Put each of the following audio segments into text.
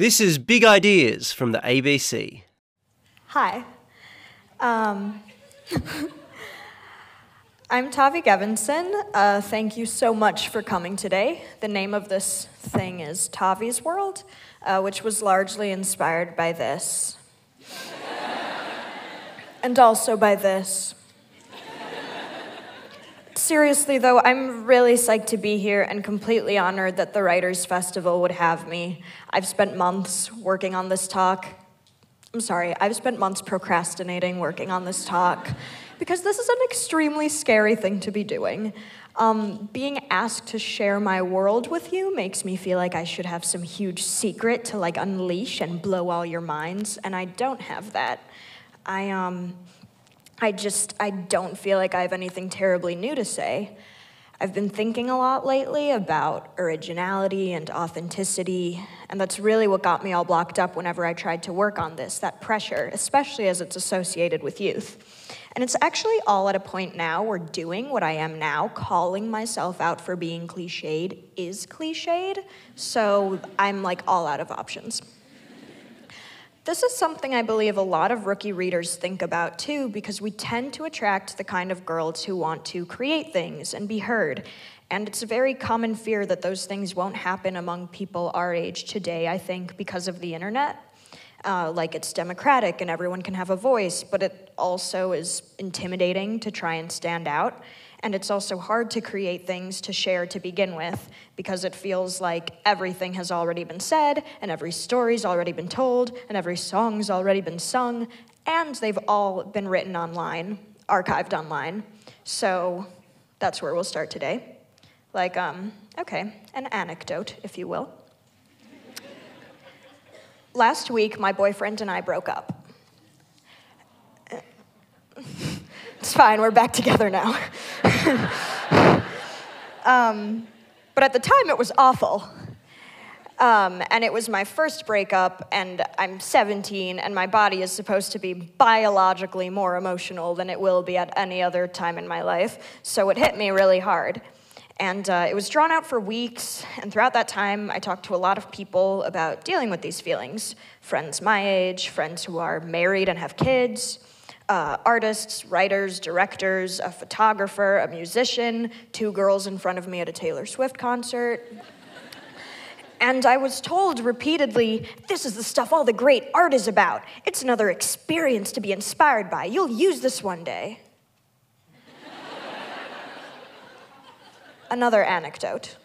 This is Big Ideas from the ABC. Hi. Um, I'm Tavi Gevinson. Uh, thank you so much for coming today. The name of this thing is Tavi's World, uh, which was largely inspired by this. and also by this. Seriously, though, I'm really psyched to be here and completely honored that the Writers' Festival would have me. I've spent months working on this talk. I'm sorry, I've spent months procrastinating working on this talk because this is an extremely scary thing to be doing. Um, being asked to share my world with you makes me feel like I should have some huge secret to like unleash and blow all your minds, and I don't have that. I um, I just, I don't feel like I have anything terribly new to say. I've been thinking a lot lately about originality and authenticity, and that's really what got me all blocked up whenever I tried to work on this that pressure, especially as it's associated with youth. And it's actually all at a point now where doing what I am now, calling myself out for being cliched, is cliched. So I'm like all out of options. This is something I believe a lot of rookie readers think about too, because we tend to attract the kind of girls who want to create things and be heard. And it's a very common fear that those things won't happen among people our age today, I think, because of the internet. Uh, like it's democratic and everyone can have a voice, but it also is intimidating to try and stand out. And it's also hard to create things to share to begin with because it feels like everything has already been said, and every story's already been told, and every song's already been sung, and they've all been written online, archived online. So that's where we'll start today. Like, um, okay, an anecdote, if you will. Last week, my boyfriend and I broke up. It's fine, we're back together now. um, but at the time, it was awful. Um, and it was my first breakup, and I'm 17, and my body is supposed to be biologically more emotional than it will be at any other time in my life. So it hit me really hard. And uh, it was drawn out for weeks, and throughout that time, I talked to a lot of people about dealing with these feelings friends my age, friends who are married and have kids uh, artists, writers, directors, a photographer, a musician, two girls in front of me at a Taylor Swift concert. And I was told repeatedly, this is the stuff all the great art is about. It's another experience to be inspired by. You'll use this one day. another anecdote.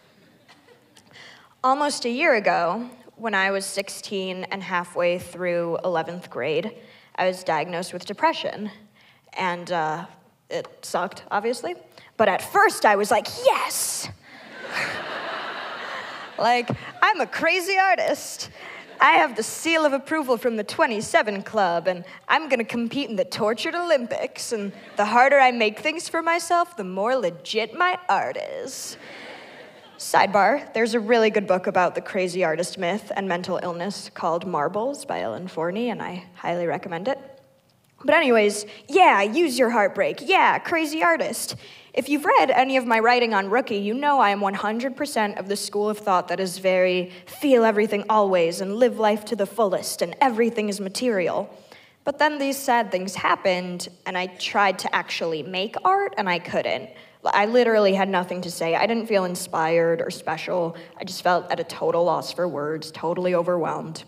Almost a year ago, when I was 16 and halfway through 11th grade, I was diagnosed with depression. And uh, it sucked, obviously. But at first, I was like, yes! like, I'm a crazy artist. I have the seal of approval from the 27 Club, and I'm gonna compete in the Tortured Olympics. And the harder I make things for myself, the more legit my art is. Sidebar, there's a really good book about the crazy artist myth and mental illness called Marbles by Ellen Forney, and I highly recommend it. But, anyways, yeah, use your heartbreak. Yeah, crazy artist. If you've read any of my writing on Rookie, you know I am 100% of the school of thought that is very feel everything always and live life to the fullest and everything is material. But then these sad things happened, and I tried to actually make art, and I couldn't. I literally had nothing to say. I didn't feel inspired or special. I just felt at a total loss for words, totally overwhelmed.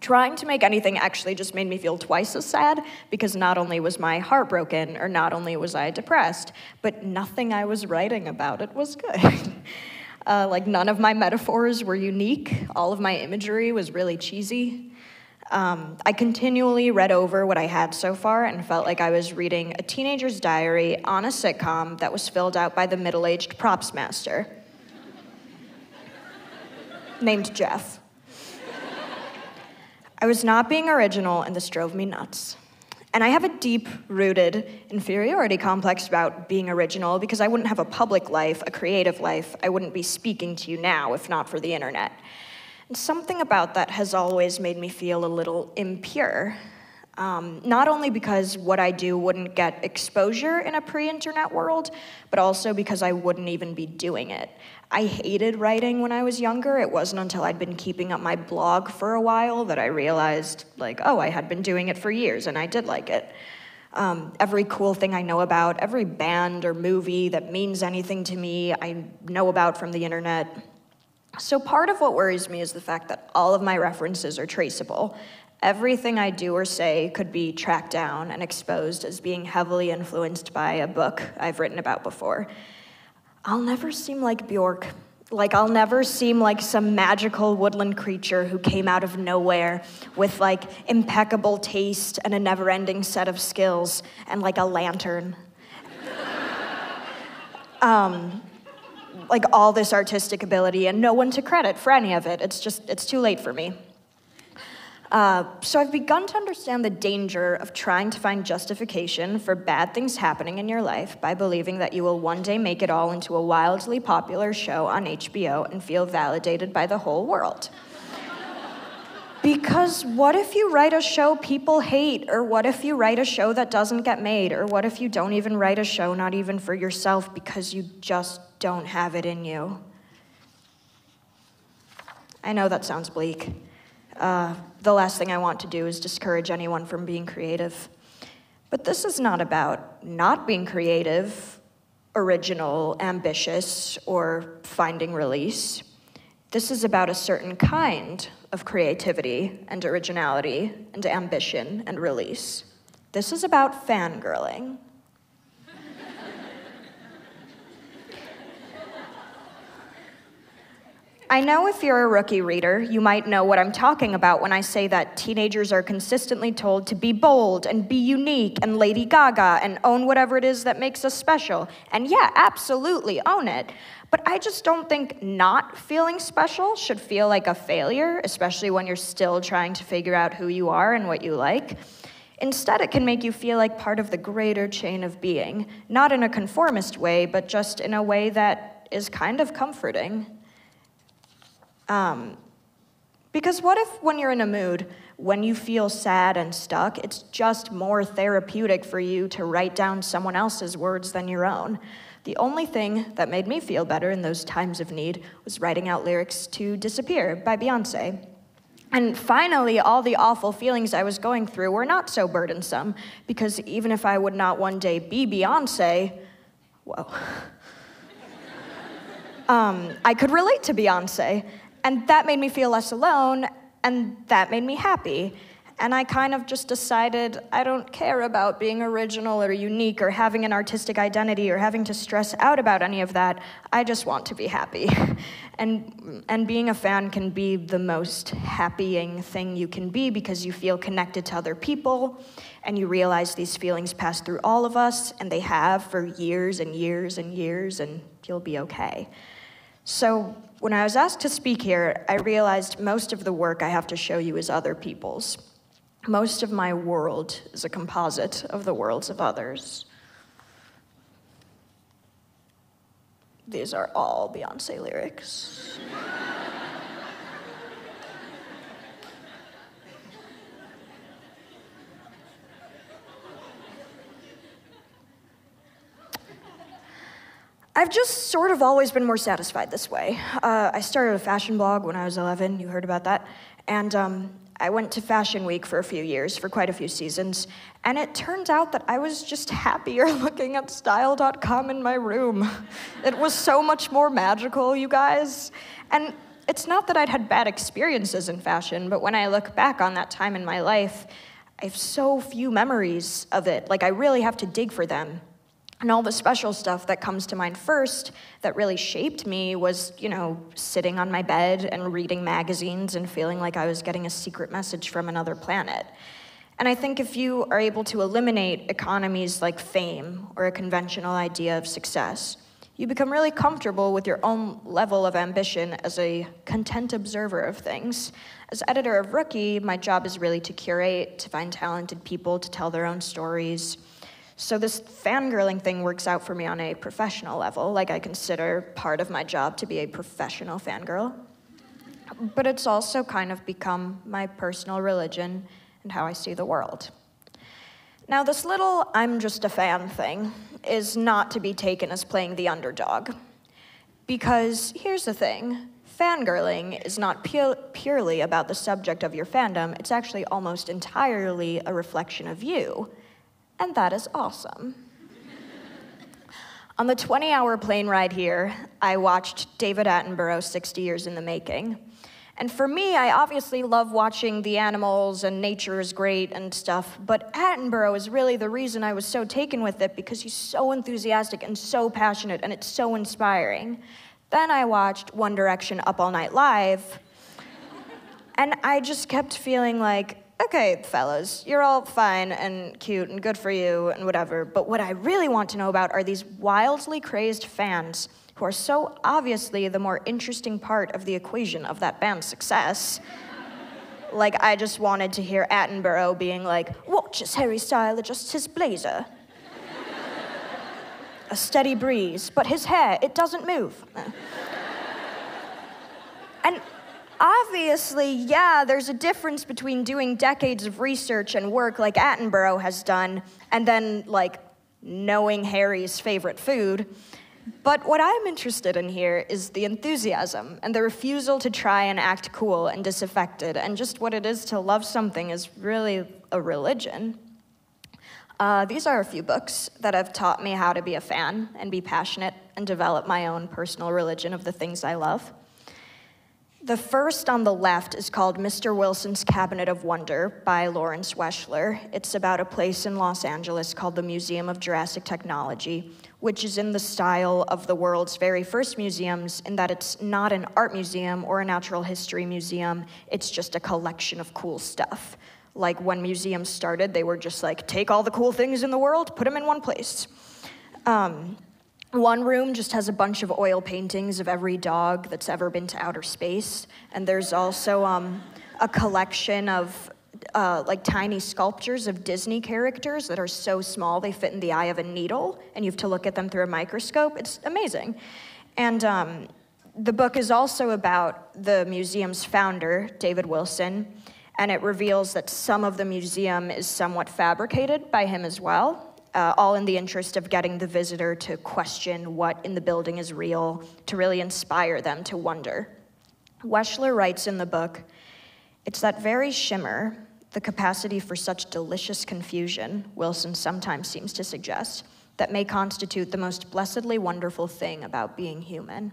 Trying to make anything actually just made me feel twice as sad because not only was my heart broken or not only was I depressed, but nothing I was writing about it was good. uh, like, none of my metaphors were unique, all of my imagery was really cheesy. Um, I continually read over what I had so far and felt like I was reading a teenager's diary on a sitcom that was filled out by the middle aged props master named Jeff. I was not being original, and this drove me nuts. And I have a deep rooted inferiority complex about being original because I wouldn't have a public life, a creative life. I wouldn't be speaking to you now if not for the internet. And something about that has always made me feel a little impure. Um, not only because what I do wouldn't get exposure in a pre internet world, but also because I wouldn't even be doing it. I hated writing when I was younger. It wasn't until I'd been keeping up my blog for a while that I realized, like, oh, I had been doing it for years and I did like it. Um, every cool thing I know about, every band or movie that means anything to me, I know about from the internet. So, part of what worries me is the fact that all of my references are traceable. Everything I do or say could be tracked down and exposed as being heavily influenced by a book I've written about before. I'll never seem like Bjork. Like, I'll never seem like some magical woodland creature who came out of nowhere with like impeccable taste and a never ending set of skills and like a lantern. um, like all this artistic ability and no one to credit for any of it. It's just, it's too late for me. Uh, so I've begun to understand the danger of trying to find justification for bad things happening in your life by believing that you will one day make it all into a wildly popular show on HBO and feel validated by the whole world. Because what if you write a show people hate? Or what if you write a show that doesn't get made? Or what if you don't even write a show, not even for yourself, because you just don't have it in you? I know that sounds bleak. Uh, the last thing I want to do is discourage anyone from being creative. But this is not about not being creative, original, ambitious, or finding release. This is about a certain kind of creativity and originality and ambition and release. This is about fangirling. I know if you're a rookie reader, you might know what I'm talking about when I say that teenagers are consistently told to be bold and be unique and Lady Gaga and own whatever it is that makes us special. And yeah, absolutely own it. But I just don't think not feeling special should feel like a failure, especially when you're still trying to figure out who you are and what you like. Instead, it can make you feel like part of the greater chain of being, not in a conformist way, but just in a way that is kind of comforting. Um, because what if, when you're in a mood, when you feel sad and stuck, it's just more therapeutic for you to write down someone else's words than your own? The only thing that made me feel better in those times of need was writing out lyrics to Disappear by Beyonce. And finally, all the awful feelings I was going through were not so burdensome, because even if I would not one day be Beyonce, whoa, um, I could relate to Beyonce. And that made me feel less alone, and that made me happy. And I kind of just decided I don't care about being original or unique or having an artistic identity or having to stress out about any of that. I just want to be happy. and, and being a fan can be the most happying thing you can be because you feel connected to other people and you realize these feelings pass through all of us and they have for years and years and years and you'll be okay. So when I was asked to speak here, I realized most of the work I have to show you is other people's. Most of my world is a composite of the worlds of others. These are all Beyonce lyrics. I've just sort of always been more satisfied this way. Uh, I started a fashion blog when I was 11, you heard about that, and um, I went to Fashion Week for a few years, for quite a few seasons, and it turned out that I was just happier looking at style.com in my room. It was so much more magical, you guys. And it's not that I'd had bad experiences in fashion, but when I look back on that time in my life, I have so few memories of it. Like, I really have to dig for them. And all the special stuff that comes to mind first that really shaped me was, you know, sitting on my bed and reading magazines and feeling like I was getting a secret message from another planet. And I think if you are able to eliminate economies like fame or a conventional idea of success, you become really comfortable with your own level of ambition as a content observer of things. As editor of Rookie, my job is really to curate, to find talented people to tell their own stories so this fangirling thing works out for me on a professional level. Like I consider part of my job to be a professional fangirl. But it's also kind of become my personal religion and how I see the world. Now, this little I'm just a fan thing is not to be taken as playing the underdog. Because here's the thing fangirling is not pu- purely about the subject of your fandom, it's actually almost entirely a reflection of you. And that is awesome. On the 20 hour plane ride here, I watched David Attenborough 60 Years in the Making. And for me, I obviously love watching the animals and nature is great and stuff, but Attenborough is really the reason I was so taken with it because he's so enthusiastic and so passionate and it's so inspiring. Then I watched One Direction Up All Night Live, and I just kept feeling like, okay, fellas, you're all fine and cute and good for you and whatever, but what I really want to know about are these wildly crazed fans who are so obviously the more interesting part of the equation of that band's success. like, I just wanted to hear Attenborough being like, Watch as Harry Style adjusts his blazer. A steady breeze, but his hair, it doesn't move. and obviously, yeah, there's a difference between doing decades of research and work like Attenborough has done and then, like, knowing Harry's favorite food. But what I'm interested in here is the enthusiasm and the refusal to try and act cool and disaffected, and just what it is to love something is really a religion. Uh, these are a few books that have taught me how to be a fan and be passionate and develop my own personal religion of the things I love. The first on the left is called Mr. Wilson's Cabinet of Wonder by Lawrence Weschler. It's about a place in Los Angeles called the Museum of Jurassic Technology, which is in the style of the world's very first museums, in that it's not an art museum or a natural history museum, it's just a collection of cool stuff. Like when museums started, they were just like, take all the cool things in the world, put them in one place. Um, one room just has a bunch of oil paintings of every dog that's ever been to outer space. And there's also um, a collection of uh, like tiny sculptures of Disney characters that are so small they fit in the eye of a needle, and you have to look at them through a microscope. It's amazing. And um, the book is also about the museum's founder, David Wilson, and it reveals that some of the museum is somewhat fabricated by him as well uh, all in the interest of getting the visitor to question what in the building is real, to really inspire them to wonder. Weschler writes in the book It's that very shimmer, the capacity for such delicious confusion, Wilson sometimes seems to suggest, that may constitute the most blessedly wonderful thing about being human.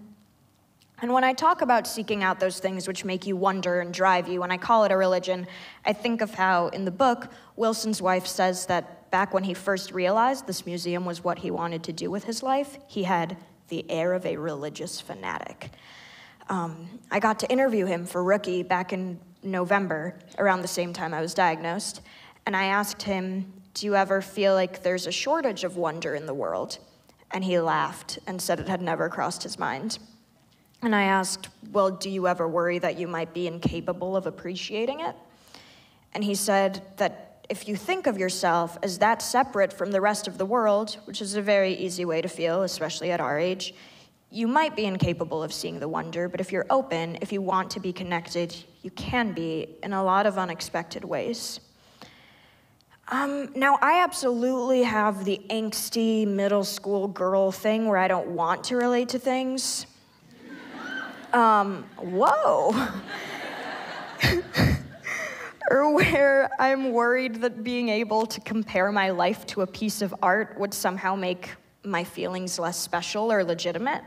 And when I talk about seeking out those things which make you wonder and drive you, when I call it a religion, I think of how in the book, Wilson's wife says that back when he first realized this museum was what he wanted to do with his life, he had the air of a religious fanatic. Um, I got to interview him for Rookie back in November, around the same time I was diagnosed, and I asked him, Do you ever feel like there's a shortage of wonder in the world? And he laughed and said it had never crossed his mind. And I asked, Well, do you ever worry that you might be incapable of appreciating it? And he said that if you think of yourself as that separate from the rest of the world, which is a very easy way to feel, especially at our age, you might be incapable of seeing the wonder, but if you're open, if you want to be connected, you can be in a lot of unexpected ways. Um, now, I absolutely have the angsty middle school girl thing where I don't want to relate to things. Um, whoa. or where I'm worried that being able to compare my life to a piece of art would somehow make my feelings less special or legitimate.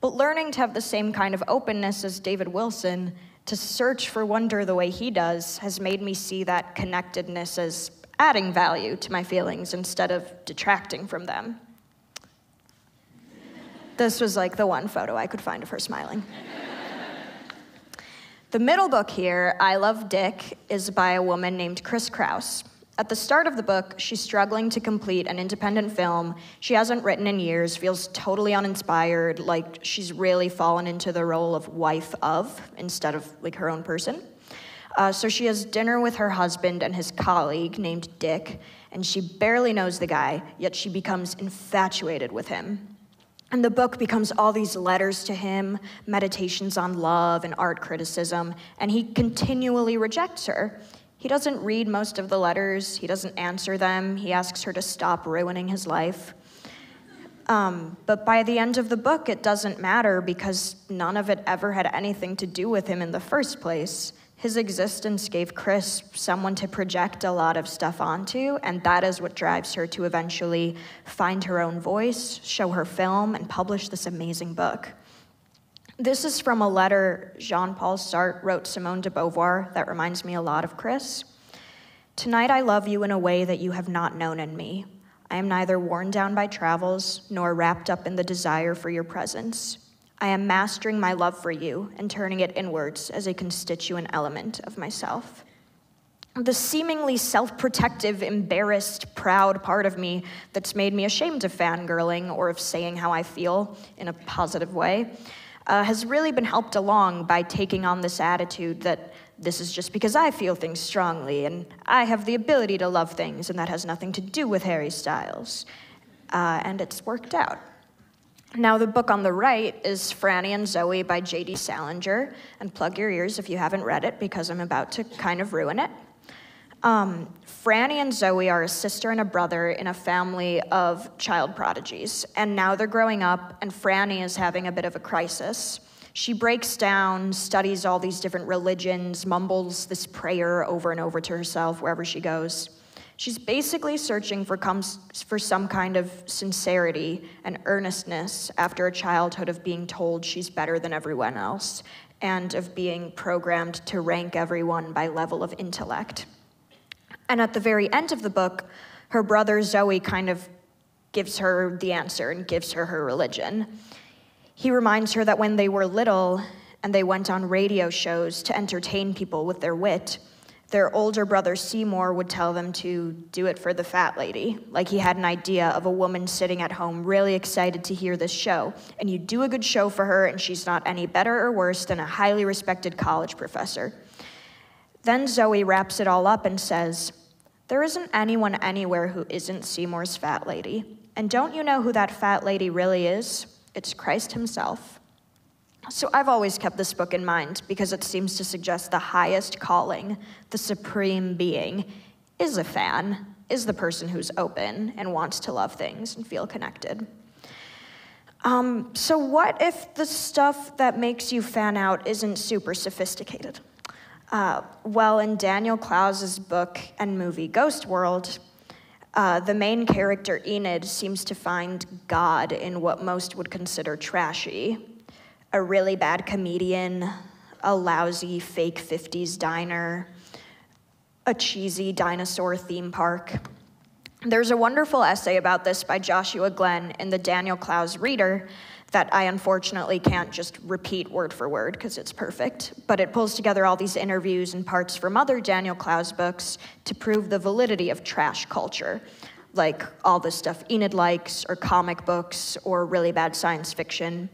But learning to have the same kind of openness as David Wilson, to search for wonder the way he does, has made me see that connectedness as adding value to my feelings instead of detracting from them. This was like the one photo I could find of her smiling. The middle book here, I Love Dick, is by a woman named Chris Kraus. At the start of the book, she's struggling to complete an independent film she hasn't written in years, feels totally uninspired, like she's really fallen into the role of wife of instead of like her own person. Uh, so she has dinner with her husband and his colleague named Dick, and she barely knows the guy, yet she becomes infatuated with him. And the book becomes all these letters to him, meditations on love and art criticism, and he continually rejects her. He doesn't read most of the letters, he doesn't answer them, he asks her to stop ruining his life. Um, but by the end of the book, it doesn't matter because none of it ever had anything to do with him in the first place. His existence gave Chris someone to project a lot of stuff onto, and that is what drives her to eventually find her own voice, show her film, and publish this amazing book. This is from a letter Jean Paul Sartre wrote Simone de Beauvoir that reminds me a lot of Chris. Tonight I love you in a way that you have not known in me. I am neither worn down by travels nor wrapped up in the desire for your presence. I am mastering my love for you and turning it inwards as a constituent element of myself. The seemingly self protective, embarrassed, proud part of me that's made me ashamed of fangirling or of saying how I feel in a positive way uh, has really been helped along by taking on this attitude that this is just because I feel things strongly and I have the ability to love things, and that has nothing to do with Harry Styles. Uh, and it's worked out. Now, the book on the right is Franny and Zooey by J.D. Salinger, and plug your ears if you haven't read it because I'm about to kind of ruin it. Um, Franny and Zooey are a sister and a brother in a family of child prodigies, and now they're growing up, and Franny is having a bit of a crisis. She breaks down, studies all these different religions, mumbles this prayer over and over to herself wherever she goes. She's basically searching for, for some kind of sincerity and earnestness after a childhood of being told she's better than everyone else and of being programmed to rank everyone by level of intellect. And at the very end of the book, her brother Zooey kind of gives her the answer and gives her her religion. He reminds her that when they were little and they went on radio shows to entertain people with their wit, their older brother Seymour would tell them to do it for the fat lady. Like he had an idea of a woman sitting at home really excited to hear this show. And you do a good show for her, and she's not any better or worse than a highly respected college professor. Then Zooey wraps it all up and says, There isn't anyone anywhere who isn't Seymour's fat lady. And don't you know who that fat lady really is? It's Christ Himself. So I've always kept this book in mind because it seems to suggest the highest calling, the supreme being, is a fan, is the person who's open and wants to love things and feel connected. Um, so, what if the stuff that makes you fan out isn't super sophisticated? Uh, well, in Daniel Clowes's book and movie Ghost World, uh, the main character, Enid, seems to find God in what most would consider trashy a really bad comedian, a lousy fake 50s diner, a cheesy dinosaur theme park. There's a wonderful essay about this by Joshua Glenn in the Daniel Clowes Reader that I unfortunately can't just repeat word for word because it's perfect, but it pulls together all these interviews and parts from other Daniel Clowes books to prove the validity of trash culture, like all the stuff Enid likes, or comic books, or really bad science fiction.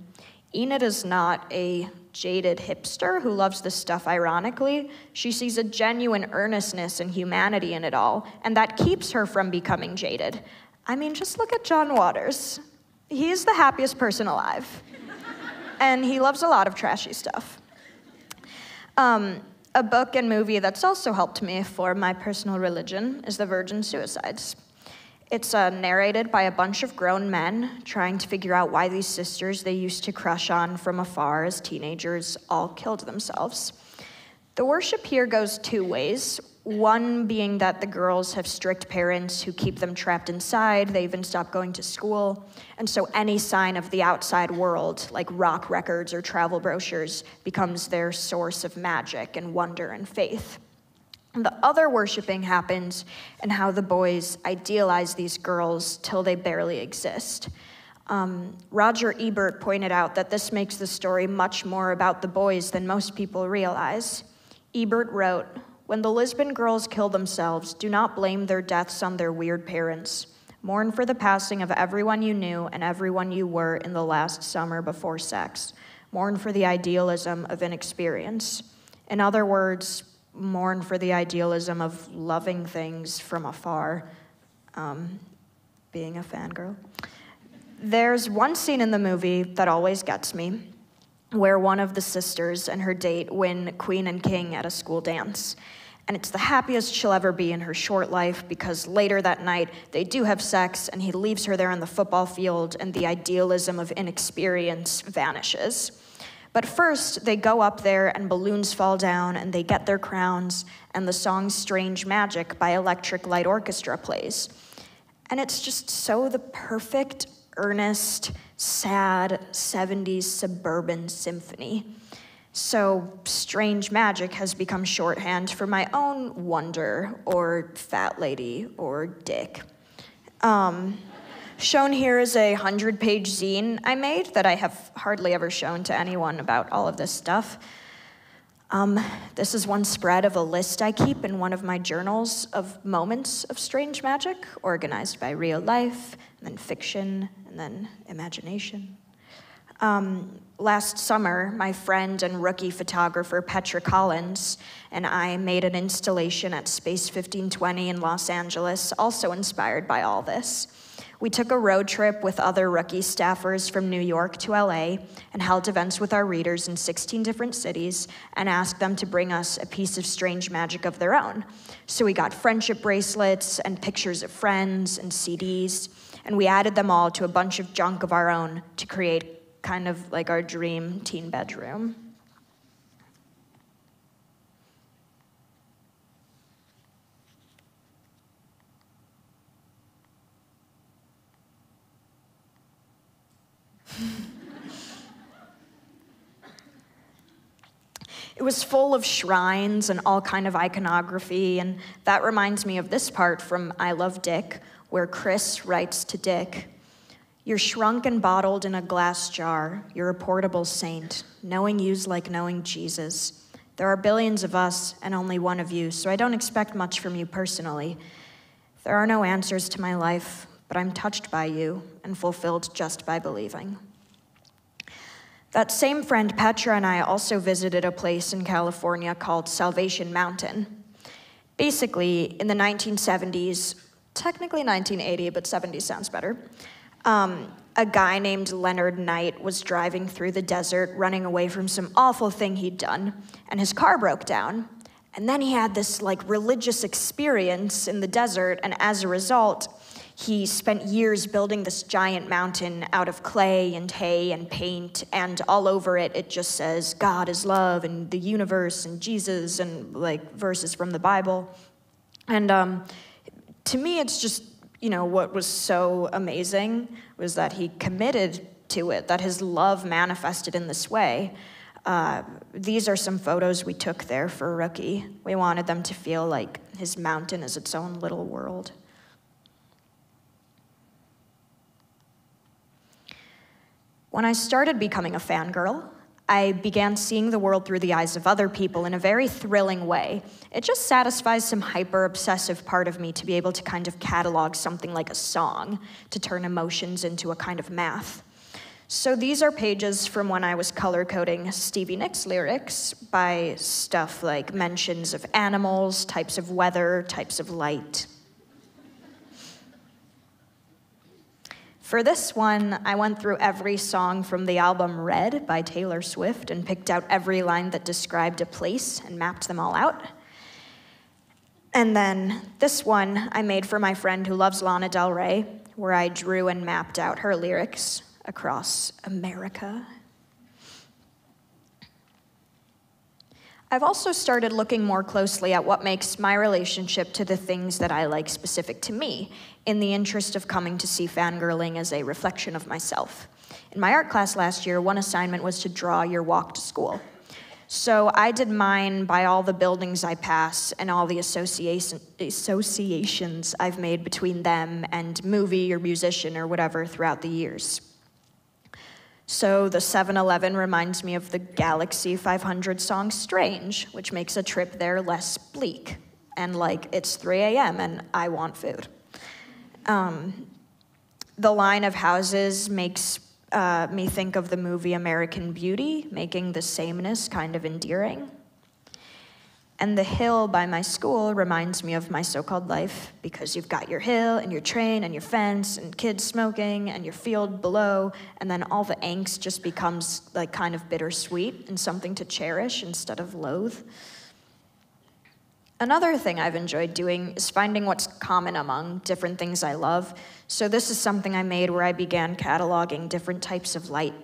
Enid is not a jaded hipster who loves this stuff ironically. She sees a genuine earnestness and humanity in it all, and that keeps her from becoming jaded. I mean, just look at John Waters. He's the happiest person alive. and he loves a lot of trashy stuff. Um, a book and movie that's also helped me for my personal religion is The Virgin Suicides. It's uh, narrated by a bunch of grown men trying to figure out why these sisters they used to crush on from afar as teenagers all killed themselves. The worship here goes two ways. One being that the girls have strict parents who keep them trapped inside, they even stop going to school. And so any sign of the outside world, like rock records or travel brochures, becomes their source of magic and wonder and faith. And the other worshiping happens in how the boys idealize these girls till they barely exist. Um, Roger Ebert pointed out that this makes the story much more about the boys than most people realize. Ebert wrote, when the Lisbon girls kill themselves, do not blame their deaths on their weird parents. Mourn for the passing of everyone you knew and everyone you were in the last summer before sex. Mourn for the idealism of inexperience. In other words, mourn for the idealism of loving things from afar, um, being a fangirl. There's one scene in the movie that always gets me where one of the sisters and her date win queen and king at a school dance. And it's the happiest she'll ever be in her short life because later that night they do have sex and he leaves her there on the football field and the idealism of inexperience vanishes. But first, they go up there and balloons fall down and they get their crowns and the song Strange Magic by Electric Light Orchestra plays. And it's just so the perfect, earnest, sad 70s suburban symphony. So, strange magic has become shorthand for my own wonder or fat lady or dick. Um, shown here is a 100 page zine I made that I have hardly ever shown to anyone about all of this stuff. Um, this is one spread of a list I keep in one of my journals of moments of strange magic, organized by real life, and then fiction, and then imagination. Um, last summer, my friend and rookie photographer Petra Collins and I made an installation at Space 1520 in Los Angeles, also inspired by all this. We took a road trip with other rookie staffers from New York to LA and held events with our readers in 16 different cities and asked them to bring us a piece of strange magic of their own. So we got friendship bracelets and pictures of friends and CDs, and we added them all to a bunch of junk of our own to create kind of like our dream teen bedroom. It was full of shrines and all kind of iconography and that reminds me of this part from i love dick where chris writes to dick you're shrunk and bottled in a glass jar. You're a portable saint. Knowing you's like knowing Jesus. There are billions of us and only one of you, so I don't expect much from you personally. There are no answers to my life, but I'm touched by you and fulfilled just by believing. That same friend Petra and I also visited a place in California called Salvation Mountain. Basically, in the 1970s, technically 1980, but 70 sounds better, um, a guy named Leonard Knight was driving through the desert, running away from some awful thing he'd done, and his car broke down. And then he had this like religious experience in the desert, and as a result, he spent years building this giant mountain out of clay and hay and paint, and all over it, it just says God is love and the universe and Jesus and like verses from the Bible. And um, to me, it's just you know, what was so amazing was that he committed to it, that his love manifested in this way. Uh, these are some photos we took there for Rookie. We wanted them to feel like his mountain is its own little world. When I started becoming a fangirl, I began seeing the world through the eyes of other people in a very thrilling way. It just satisfies some hyper obsessive part of me to be able to kind of catalog something like a song, to turn emotions into a kind of math. So these are pages from when I was color coding Stevie Nicks lyrics by stuff like mentions of animals, types of weather, types of light. For this one, I went through every song from the album Red by Taylor Swift and picked out every line that described a place and mapped them all out. And then this one I made for my friend who loves Lana Del Rey, where I drew and mapped out her lyrics across America. I've also started looking more closely at what makes my relationship to the things that I like specific to me, in the interest of coming to see fangirling as a reflection of myself. In my art class last year, one assignment was to draw your walk to school. So I did mine by all the buildings I pass and all the association, associations I've made between them and movie or musician or whatever throughout the years. So the 7 Eleven reminds me of the Galaxie 500 song Strange, which makes a trip there less bleak. And like, it's 3 a.m. and I want food. Um, the line of houses makes uh, me think of the movie American Beauty, making the sameness kind of endearing. And the hill by my school reminds me of my so called life because you've got your hill and your train and your fence and kids smoking and your field below, and then all the angst just becomes like kind of bittersweet and something to cherish instead of loathe. Another thing I've enjoyed doing is finding what's common among different things I love. So, this is something I made where I began cataloging different types of light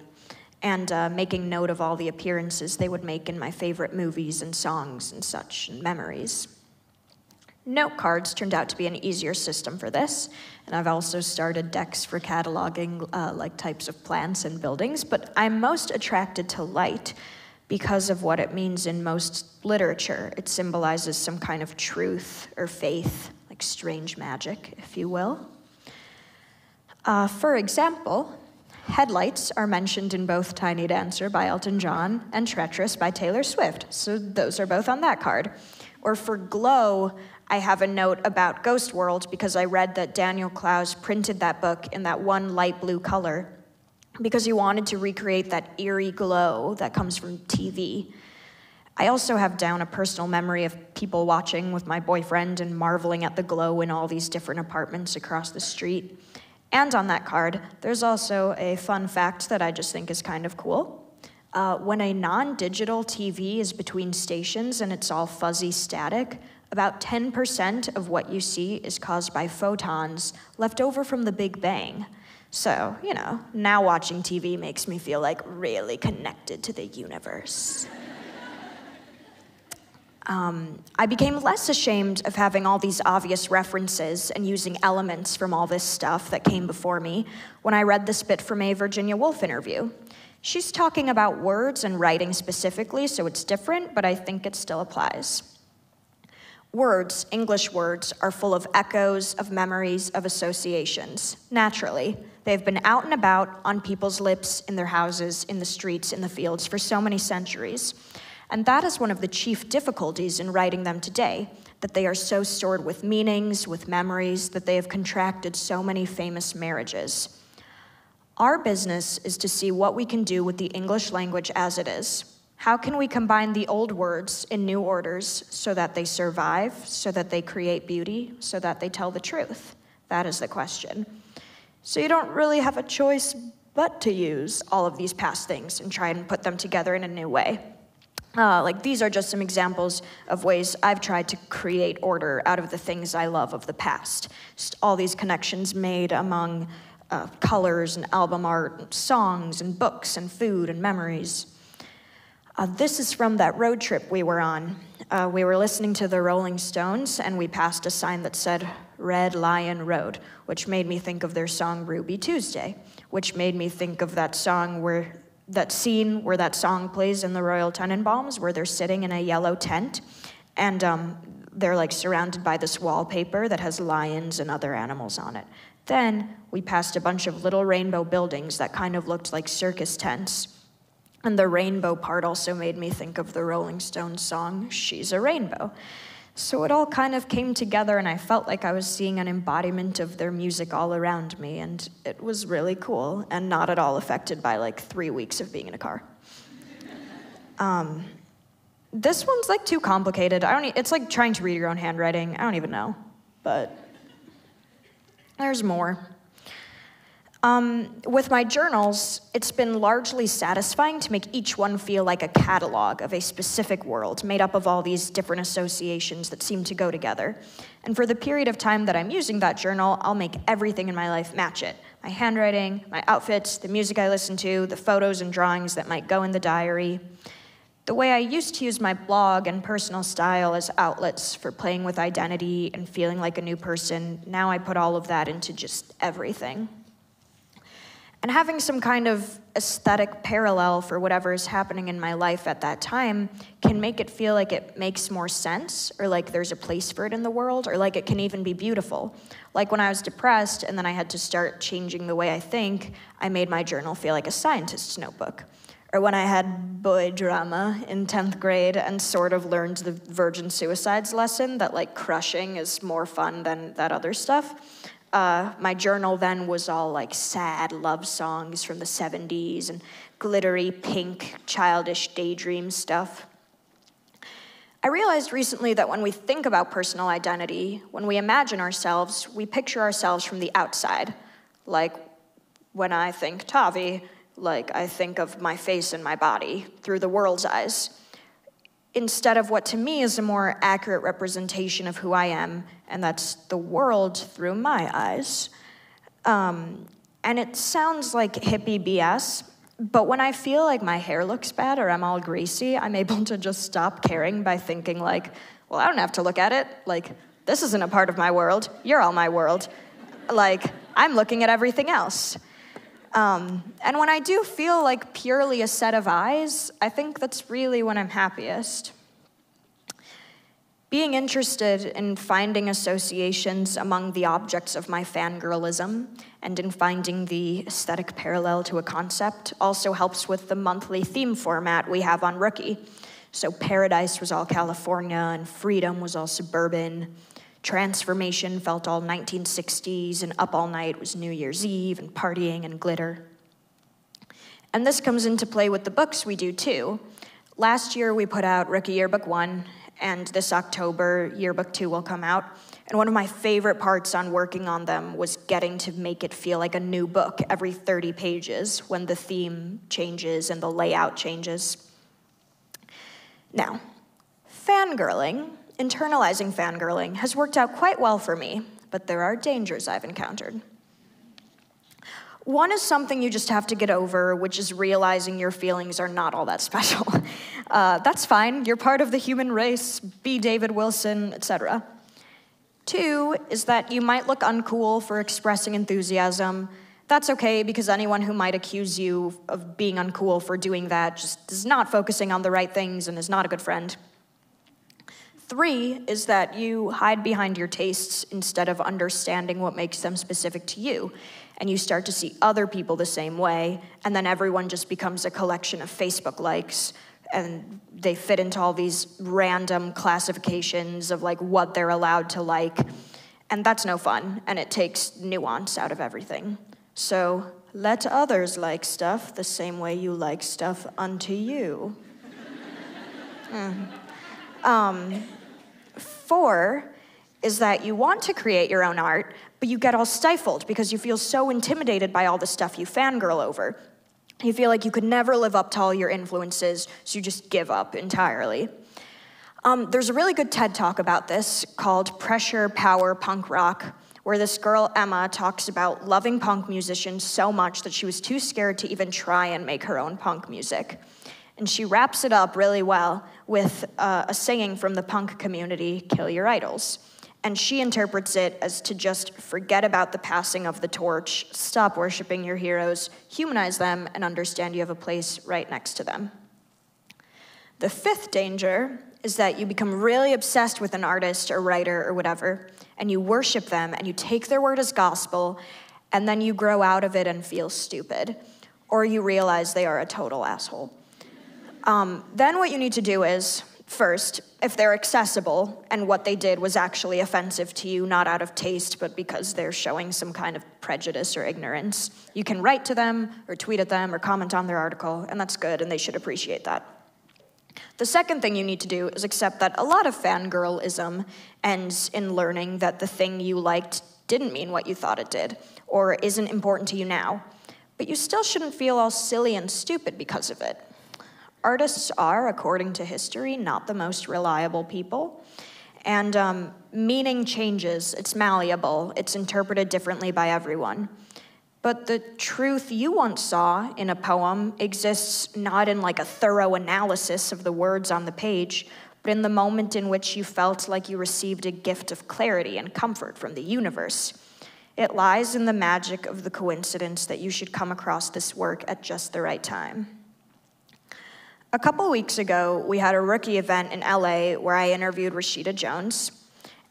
and uh, making note of all the appearances they would make in my favorite movies and songs and such, and memories. Note cards turned out to be an easier system for this, and I've also started decks for cataloging uh, like types of plants and buildings, but I'm most attracted to light because of what it means in most literature. It symbolizes some kind of truth or faith, like strange magic, if you will. Uh, for example, headlights are mentioned in both Tiny Dancer by Elton John and Treacherous by Taylor Swift, so those are both on that card. Or for glow, I have a note about Ghost World because I read that Daniel Clowes printed that book in that one light blue color because he wanted to recreate that eerie glow that comes from TV. I also have down a personal memory of people watching with my boyfriend and marveling at the glow in all these different apartments across the street. And on that card, there's also a fun fact that I just think is kind of cool. Uh, when a non digital TV is between stations and it's all fuzzy static, about 10% of what you see is caused by photons left over from the Big Bang. So, you know, now watching TV makes me feel like really connected to the universe. Um, I became less ashamed of having all these obvious references and using elements from all this stuff that came before me when I read this bit from a Virginia Woolf interview. She's talking about words and writing specifically, so it's different, but I think it still applies. Words, English words, are full of echoes, of memories, of associations, naturally. They've been out and about on people's lips, in their houses, in the streets, in the fields for so many centuries. And that is one of the chief difficulties in writing them today, that they are so stored with meanings, with memories, that they have contracted so many famous marriages. Our business is to see what we can do with the English language as it is. How can we combine the old words in new orders so that they survive, so that they create beauty, so that they tell the truth? That is the question. So you don't really have a choice but to use all of these past things and try and put them together in a new way. Uh, like these are just some examples of ways I've tried to create order out of the things I love of the past. Just all these connections made among uh, colors and album art, and songs and books and food and memories. Uh, this is from that road trip we were on. Uh, we were listening to the Rolling Stones and we passed a sign that said Red Lion Road, which made me think of their song Ruby Tuesday, which made me think of that song where that scene where that song plays in the Royal Tenenbaums, where they're sitting in a yellow tent and um, they're like surrounded by this wallpaper that has lions and other animals on it. Then we passed a bunch of little rainbow buildings that kind of looked like circus tents. And the rainbow part also made me think of the Rolling Stones song, She's a Rainbow. So it all kind of came together, and I felt like I was seeing an embodiment of their music all around me, and it was really cool and not at all affected by like three weeks of being in a car. Um, this one's like too complicated. I don't. E- it's like trying to read your own handwriting. I don't even know, but there's more. Um, with my journals, it's been largely satisfying to make each one feel like a catalog of a specific world made up of all these different associations that seem to go together. And for the period of time that I'm using that journal, I'll make everything in my life match it my handwriting, my outfits, the music I listen to, the photos and drawings that might go in the diary. The way I used to use my blog and personal style as outlets for playing with identity and feeling like a new person, now I put all of that into just everything. And having some kind of aesthetic parallel for whatever is happening in my life at that time can make it feel like it makes more sense, or like there's a place for it in the world, or like it can even be beautiful. Like when I was depressed and then I had to start changing the way I think, I made my journal feel like a scientist's notebook. Or when I had boy drama in 10th grade and sort of learned the virgin suicides lesson that like crushing is more fun than that other stuff uh, my journal then was all like sad love songs from the 70s and glittery pink childish daydream stuff. I realized recently that when we think about personal identity, when we imagine ourselves, we picture ourselves from the outside. Like when I think Tavi, like I think of my face and my body through the world's eyes. Instead of what to me is a more accurate representation of who I am, and that's the world through my eyes. Um, and it sounds like hippie BS, but when I feel like my hair looks bad or I'm all greasy, I'm able to just stop caring by thinking, like, well, I don't have to look at it. Like, this isn't a part of my world. You're all my world. Like, I'm looking at everything else. Um, and when I do feel like purely a set of eyes, I think that's really when I'm happiest. Being interested in finding associations among the objects of my fangirlism and in finding the aesthetic parallel to a concept also helps with the monthly theme format we have on Rookie. So, Paradise was all California, and Freedom was all suburban. Transformation felt all 1960s, and Up All Night was New Year's Eve and partying and glitter. And this comes into play with the books we do too. Last year we put out Rookie Yearbook 1, and this October Yearbook 2 will come out. And one of my favorite parts on working on them was getting to make it feel like a new book every 30 pages when the theme changes and the layout changes. Now, fangirling internalizing fangirling has worked out quite well for me, but there are dangers I've encountered. One is something you just have to get over, which is realizing your feelings are not all that special. Uh, that's fine, you're part of the human race, be David Wilson, etc. Two is that you might look uncool for expressing enthusiasm. That's okay because anyone who might accuse you of being uncool for doing that just is not focusing on the right things and is not a good friend. Three is that you hide behind your tastes instead of understanding what makes them specific to you. And you start to see other people the same way, and then everyone just becomes a collection of Facebook likes, and they fit into all these random classifications of like what they're allowed to like. And that's no fun, and it takes nuance out of everything. So let others like stuff the same way you like stuff unto you. mm. um, Four is that you want to create your own art, but you get all stifled because you feel so intimidated by all the stuff you fangirl over. You feel like you could never live up to all your influences, so you just give up entirely. Um, there's a really good TED talk about this called Pressure Power Punk Rock, where this girl, Emma, talks about loving punk musicians so much that she was too scared to even try and make her own punk music. And she wraps it up really well with uh, a saying from the punk community kill your idols. And she interprets it as to just forget about the passing of the torch, stop worshiping your heroes, humanize them, and understand you have a place right next to them. The fifth danger is that you become really obsessed with an artist or writer or whatever, and you worship them and you take their word as gospel, and then you grow out of it and feel stupid, or you realize they are a total asshole. Um, then what you need to do is, first, if they're accessible and what they did was actually offensive to you, not out of taste, but because they're showing some kind of prejudice or ignorance, you can write to them or tweet at them or comment on their article, and that's good, and they should appreciate that. The second thing you need to do is accept that a lot of fangirlism ends in learning that the thing you liked didn't mean what you thought it did, or isn't important to you now. But you still shouldn't feel all silly and stupid because of it. Artists are, according to history, not the most reliable people. And um, meaning changes, it's malleable, it's interpreted differently by everyone. But the truth you once saw in a poem exists not in like a thorough analysis of the words on the page, but in the moment in which you felt like you received a gift of clarity and comfort from the universe. It lies in the magic of the coincidence that you should come across this work at just the right time. A couple weeks ago, we had a rookie event in LA where I interviewed Rashida Jones.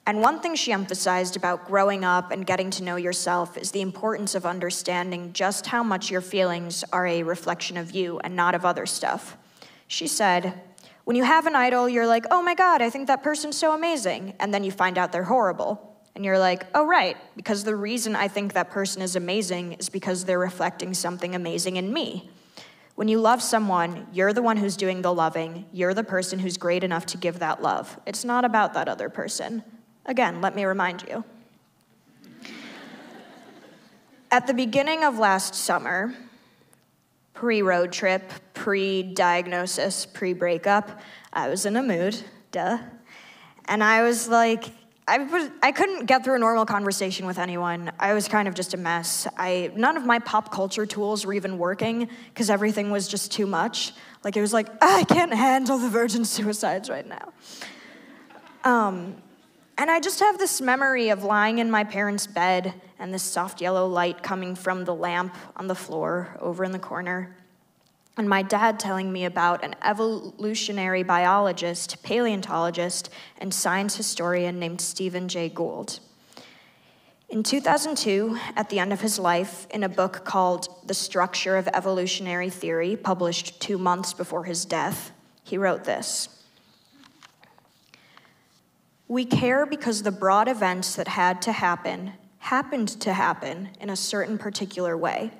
And one thing she emphasized about growing up and getting to know yourself is the importance of understanding just how much your feelings are a reflection of you and not of other stuff. She said, When you have an idol, you're like, oh my God, I think that person's so amazing. And then you find out they're horrible. And you're like, oh, right, because the reason I think that person is amazing is because they're reflecting something amazing in me. When you love someone, you're the one who's doing the loving. You're the person who's great enough to give that love. It's not about that other person. Again, let me remind you. At the beginning of last summer, pre road trip, pre diagnosis, pre breakup. I was in a mood, duh. And I was like, I, was, I couldn't get through a normal conversation with anyone. I was kind of just a mess. I, none of my pop culture tools were even working because everything was just too much. Like, it was like, I can't handle the virgin suicides right now. Um, and I just have this memory of lying in my parents' bed and this soft yellow light coming from the lamp on the floor over in the corner. And my dad telling me about an evolutionary biologist, paleontologist, and science historian named Stephen Jay Gould. In 2002, at the end of his life, in a book called The Structure of Evolutionary Theory, published two months before his death, he wrote this We care because the broad events that had to happen happened to happen in a certain particular way.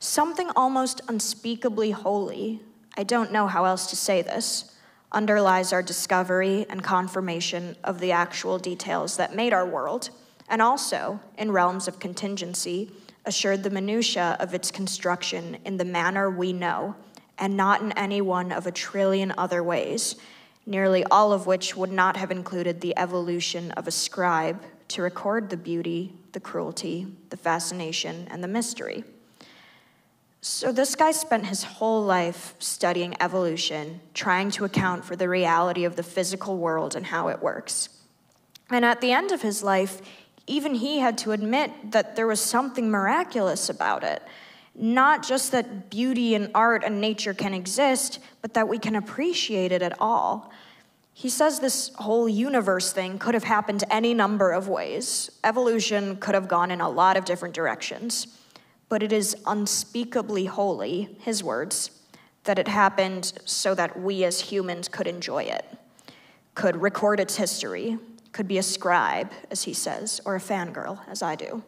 Something almost unspeakably holy, I don't know how else to say this, underlies our discovery and confirmation of the actual details that made our world, and also, in realms of contingency, assured the minutiae of its construction in the manner we know, and not in any one of a trillion other ways, nearly all of which would not have included the evolution of a scribe to record the beauty, the cruelty, the fascination, and the mystery. So, this guy spent his whole life studying evolution, trying to account for the reality of the physical world and how it works. And at the end of his life, even he had to admit that there was something miraculous about it. Not just that beauty and art and nature can exist, but that we can appreciate it at all. He says this whole universe thing could have happened any number of ways. Evolution could have gone in a lot of different directions but it is unspeakably holy, his words, that it happened so that we as humans could enjoy it, could record its history, could be a scribe, as he says, or a fangirl, as I do.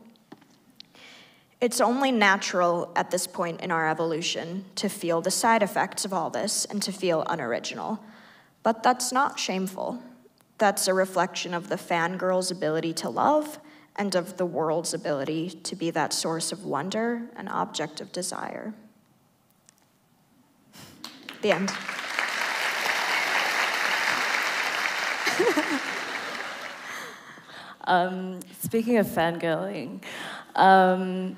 It's only natural at this point in our evolution to feel the side effects of all this and to feel unoriginal. But that's not shameful. That's a reflection of the fangirl's ability to love and of the world's ability to be that source of wonder and object of desire. The end. um, speaking of fangirling, um,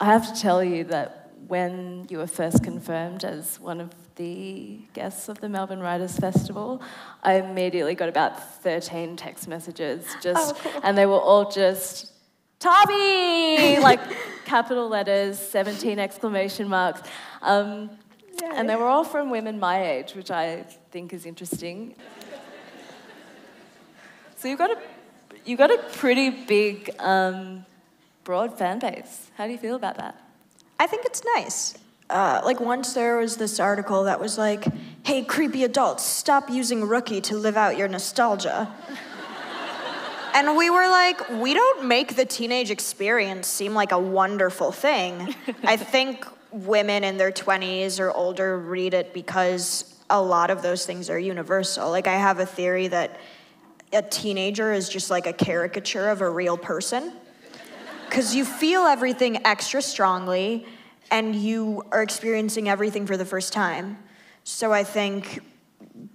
I have to tell you that when you were first confirmed as one of the guests of the Melbourne Writers Festival, I immediately got about 13 text messages just, oh, cool. and they were all just, Tavi! like capital letters, 17 exclamation marks. Um, and they were all from women my age, which I think is interesting. so you've got a, you've got a pretty big, um, broad fan base. How do you feel about that? I think it's nice. Uh, like once there was this article that was like, "Hey, creepy adults, stop using Rookie to live out your nostalgia." and we were like, "We don't make the teenage experience seem like a wonderful thing." I think women in their 20s or older read it because a lot of those things are universal. Like I have a theory that a teenager is just like a caricature of a real person. Because you feel everything extra strongly and you are experiencing everything for the first time. So I think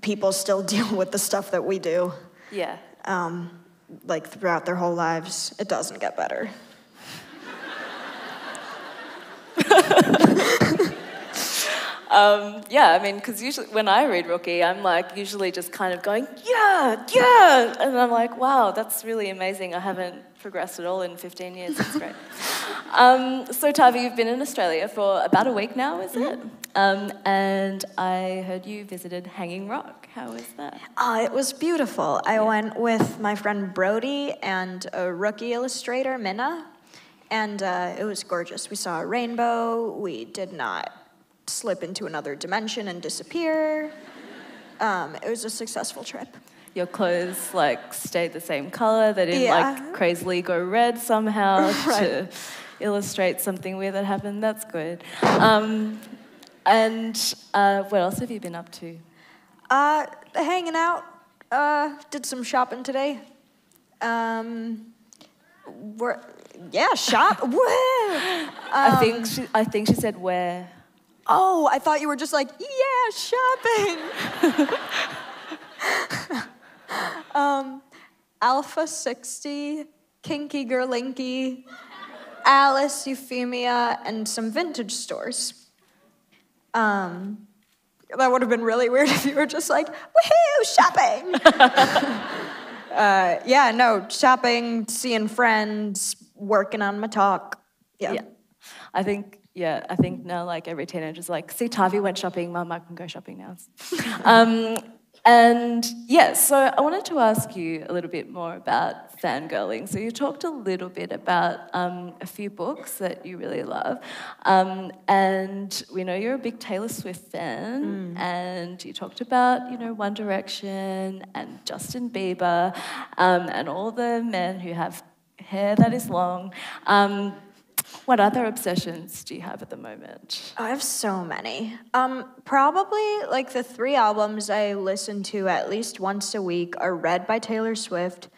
people still deal with the stuff that we do. Yeah. Um, like throughout their whole lives. It doesn't get better. um, yeah, I mean, because usually when I read Rookie, I'm like usually just kind of going, yeah, yeah, and I'm like, wow, that's really amazing. I haven't progressed at all in 15 years. It's great. Um, so, Tavi, you've been in Australia for about a week now, is it? Um, and I heard you visited Hanging Rock. How was that? Uh, it was beautiful. I went with my friend Brody and a rookie illustrator, Minna, and uh, it was gorgeous. We saw a rainbow. We did not slip into another dimension and disappear. Um, it was a successful trip your clothes like stayed the same color. They didn't yeah. like crazily go red somehow right. to illustrate something weird that happened. That's good. Um, and uh, what else have you been up to? Uh, hanging out. Uh, did some shopping today. Um, we're, yeah, shop. um, I think she, I think she said where. Oh, I thought you were just like, yeah, shopping. um, Alpha 60, Kinki Gerlinki, Alice, Euphemia, and some vintage stores. Um, that would have been really weird if you were just like, woohoo, shopping. uh, yeah, no, shopping, seeing friends, working on my talk. Yeah. Yeah. I think, yeah, I think now like every teenager's like, see, Tavi went shopping, mum, I can go shopping now. um, and yeah, so I wanted to ask you a little bit more about fangirling. So you talked a little bit about um, a few books that you really love. Um, and we know you're a big Taylor Swift fan. And you talked about, you know, One Direction and Justin Bieber um, and all the men who have hair that is long. Um, what other obsessions do you have at the moment? I have so many. Um, probably like the three albums I listen to at least once a week are Red by Taylor Swift,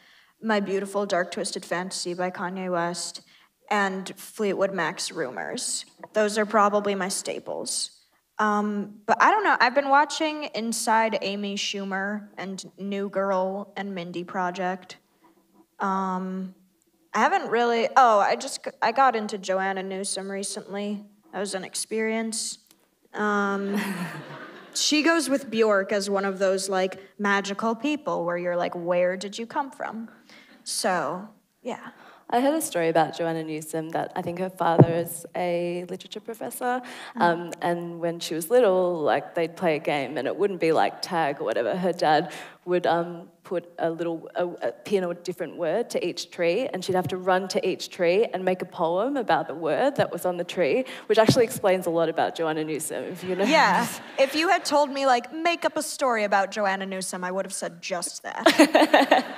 My Beautiful Dark Twisted Fantasy by Kanye West, and Fleetwood Mac's Rumors. Those are probably my staples. Um, but I don't know. I've been watching Inside Amy Schumer and New Girl and Mindy Project. Um, I haven't really. Oh, I just I got into Joanna Newsom recently. That was an experience. Um, she goes with Bjork as one of those like magical people where you're like, where did you come from? So yeah. I heard a story about Joanna Newsom that I think her father is a literature professor, um, and when she was little, like they'd play a game, and it wouldn't be like tag or whatever. Her dad would um, put a little a, a pin or a different word to each tree, and she'd have to run to each tree and make a poem about the word that was on the tree, which actually explains a lot about Joanna Newsom. If you know. Yeah. if you had told me like make up a story about Joanna Newsom, I would have said just that.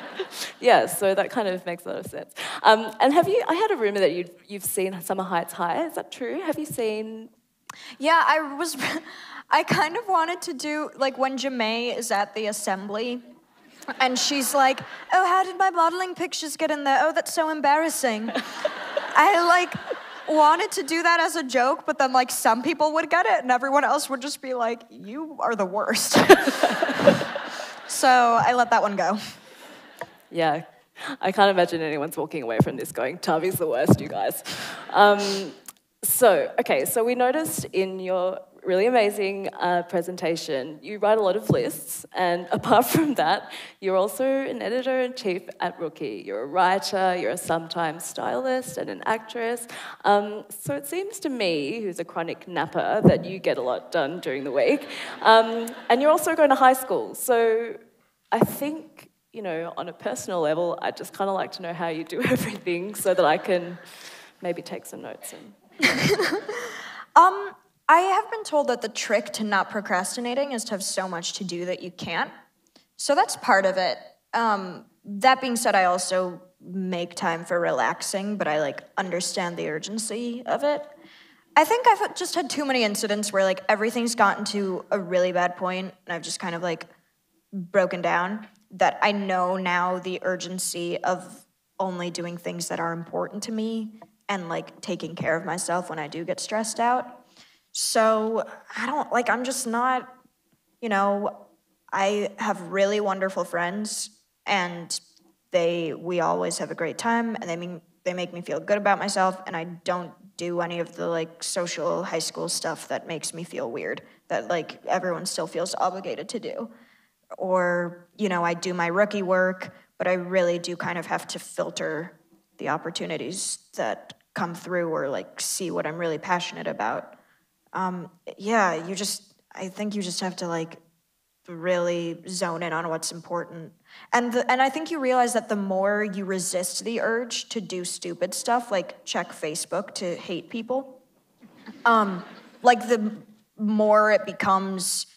Yeah, so that kind of makes a lot of sense. Um, and have you? I had a rumor that you you've seen Summer Heights High. Is that true? Have you seen? Yeah, I was. I kind of wanted to do like when Ja'mie is at the assembly, and she's like, "Oh, how did my modeling pictures get in there? Oh, that's so embarrassing." I like wanted to do that as a joke, but then like some people would get it, and everyone else would just be like, "You are the worst." so I let that one go. Yeah, I can't imagine anyone's walking away from this going, "Tavi's the worst, you guys." Um, so, okay, so we noticed in your really amazing uh, presentation, you write a lot of lists, and apart from that, you're also an editor in chief at Rookie. You're a writer, you're a sometimes stylist, and an actress. Um, so it seems to me, who's a chronic napper, that you get a lot done during the week. Um, and you're also going to high school. So I think, you know, on a personal level, I'd just kind of like to know how you do everything so that I can maybe take some notes and Um, I have been told that the trick to not procrastinating is to have so much to do that you can't. So that's part of it. Um, that being said, I also make time for relaxing, but I like understand the urgency of it. I think I've just had too many incidents where like everything's gotten to a really bad point and I've just kind of like broken down that I know now the urgency of only doing things that are important to me and like taking care of myself when I do get stressed out. So I don't like, I'm just not, you know, I have really wonderful friends and they, we always have a great time and they mean, they make me feel good about myself and I don't do any of the like social high school stuff that makes me feel weird that like everyone still feels obligated to do. Or you know i do my rookie work but i really do kind of have to filter the opportunities that come through or like see what i'm really passionate about um, yeah you just i think you just have to like really zone in on what's important. And the, and i think you realize that the more you resist the urge to do stupid stuff like check facebook to hate people um, like the more it becomes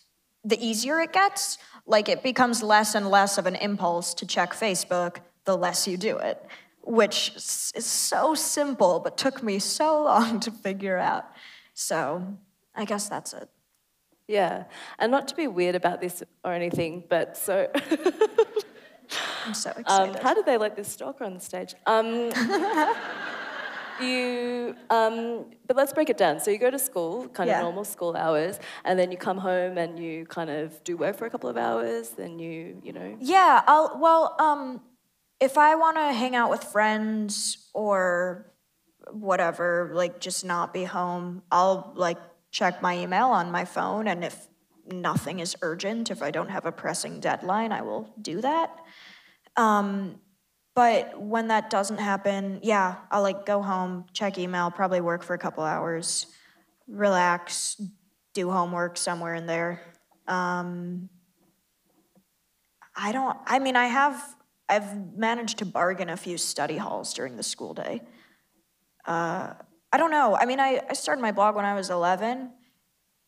the easier it gets like it becomes less and less of an impulse to check facebook the less you do it which is so simple but took me so long to figure out. So i guess that's it Yeah, and not to be weird about this or anything, but so i'm so um, excited how did they let this stalker on the stage? Um, you, um, but let's break it down. So you go to school, kind Yeah. of normal school hours, and then you come home and you kind of do work for a couple of hours. Then you, you know, Yeah, I'll well, um if I want to hang out with friends or whatever, like just not be home, I'll like check my email on my phone and if nothing is urgent, if I don't have a pressing deadline, I will do that. Um but when that doesn't happen, yeah, I'll like go home, check email, probably work for a couple hours, relax, do homework somewhere in there. Um I don't, I mean, I have, I've managed to bargain a few study halls during the school day. Uh, I don't know. I mean, I, I started my blog when I was 11,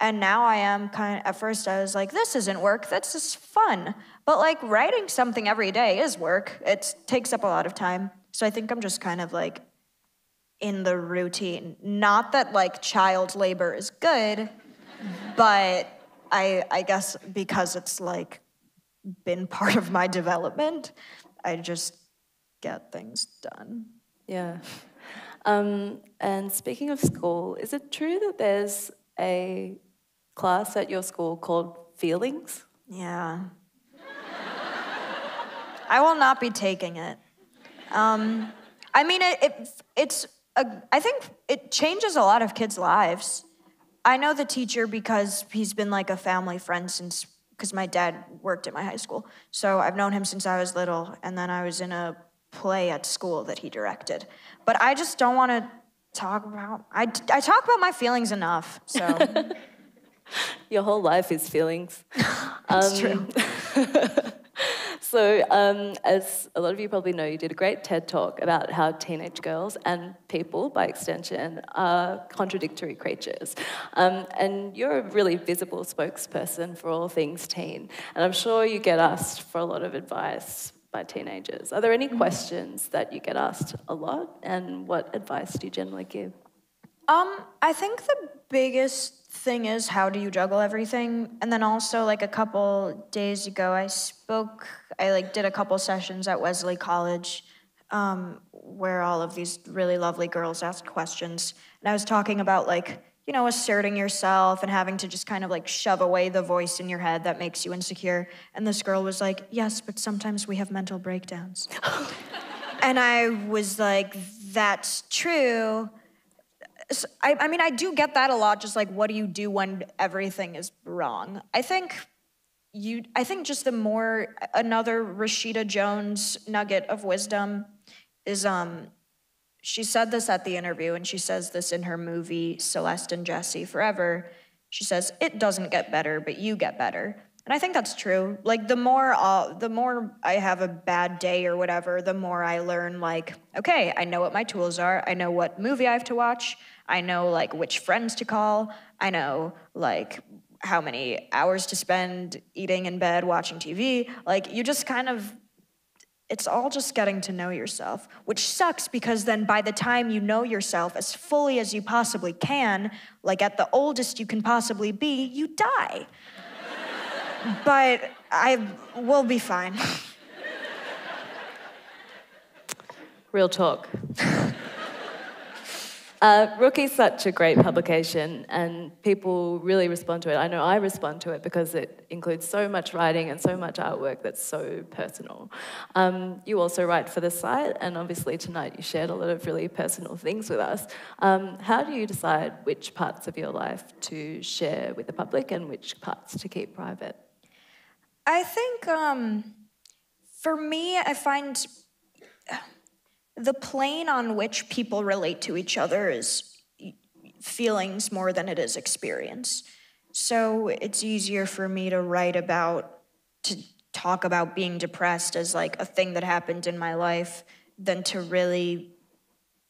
and now I am kind of, at first I was like, this isn't work, that's just fun. But like writing something every day is work, it takes up a lot of time. So I think I'm just kind of like in the routine. Not that like child labor is good, but I, I guess because it's like been part of my development. I just get things done. yeah. Um, and speaking of school, is it true that there's a class at your school called Feelings? Yeah. I will not be taking it. Um, I mean, it, it it's a, I think it changes a lot of kids' lives. I know the teacher because he's been like a family friend since because my dad worked at my high school. So I've known him since I was little, and then I was in a play at school that he directed. But I just don't want to talk about. I I talk about my feelings enough. So Your whole life is feelings. it's true. So, um, as a lot of you probably know, you did a great TED talk about how teenage girls and people, by extension, are contradictory creatures. Um, and you're a really visible spokesperson for all things teen. And I'm sure you get asked for a lot of advice by teenagers. Are there any questions that you get asked a lot? And what advice do you generally give? Um, I think the biggest thing is how do you juggle everything? And then also like a couple days ago I spoke I like did a couple sessions at Wesley College um, where all of these really lovely girls asked questions. And I was talking about like, you know, asserting yourself and having to just kind of like shove away the voice in your head that makes you insecure. And this girl was like, Yes, but sometimes we have mental breakdowns. and I was like, That's true. So, I, I mean, I do get that a lot. Just like, what do you do when everything is wrong? I think you. I think just the more another Rashida Jones nugget of wisdom is um. She said this at the interview, and she says this in her movie Celeste and Jesse Forever. She says, "It doesn't get better, but you get better." And I think that's true. Like the more the more I have a bad day or whatever, the more I learn like, okay, I know what my tools are. I know what movie I have to watch. I know like which friends to call. I know like how many hours to spend eating in bed watching TV. Like you just kind of it's all just getting to know yourself, which sucks because then by the time you know yourself as fully as you possibly can, like at the oldest you can possibly be, you die but I will be fine. Real talk. Uh, Rookie's such a great publication, and people really respond to it. I know I respond to it because it includes so much writing and so much artwork that's so personal. Um, you also write for the site, and obviously tonight you shared a lot of really personal things with us. Um, how do you decide which parts of your life to share with the public and which parts to keep private? I think um, for me, I find the plane on which people relate to each other is feelings more than it is experience. So it's easier for me to write about, to talk about being depressed as like a thing that happened in my life than to really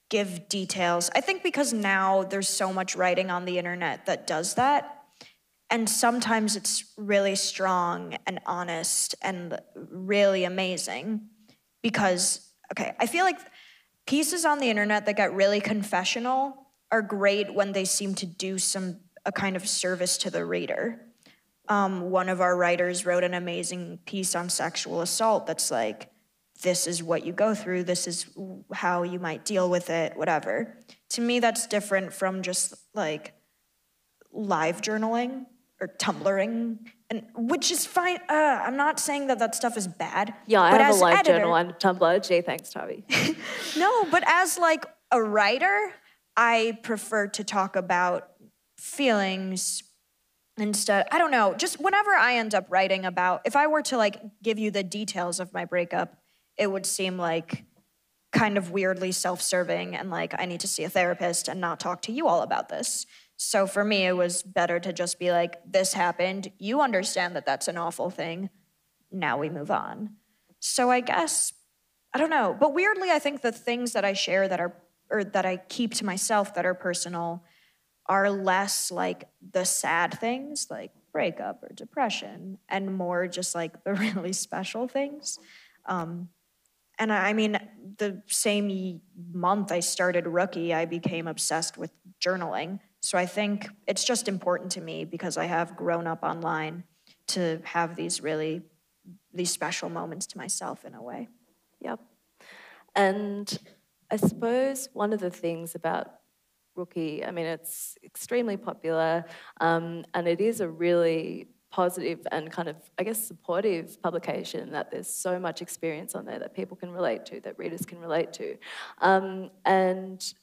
give details. I think because now there's so much writing on the internet that does that. And sometimes it's really strong and honest and really amazing because, okay, I feel like pieces on the internet that get really confessional are great when they seem to do some a kind of service to the reader. Um, one of our writers wrote an amazing piece on sexual assault that's like, this is what you go through, this is how you might deal with it, whatever. To me, that's different from just like live journaling or Tumblring, and which is fine. Uh, I'm not saying that that stuff is bad. Yeah, I but have a live editor- journal a Tumblr. Gee, thanks, Tavi. No, but as like a writer, I prefer to talk about feelings instead. I don't know. Just whenever I end up writing about, if I were to like give you the details of my breakup, it would seem like kind of weirdly self-serving and like I need to see a therapist and not talk to you all about this. So for me, it was better to just be like, this happened. You understand that that's an awful thing. Now we move on. So I guess I don't know. But weirdly, I think the things that I share that are, or that I keep to myself that are personal are less like the sad things, like breakup or depression, and more just like the really special things. Um, and I I mean, the same month I started Rookie, I became obsessed with journaling. So I think it's just important to me because I have grown up online to have these really, these special moments to myself in a way. Yep. And I suppose one of the things about Rookie, I mean, it's extremely popular um, and it is a really positive and kind of, I guess, supportive publication that there's so much experience on there that people can relate to, that readers can relate to. Um, and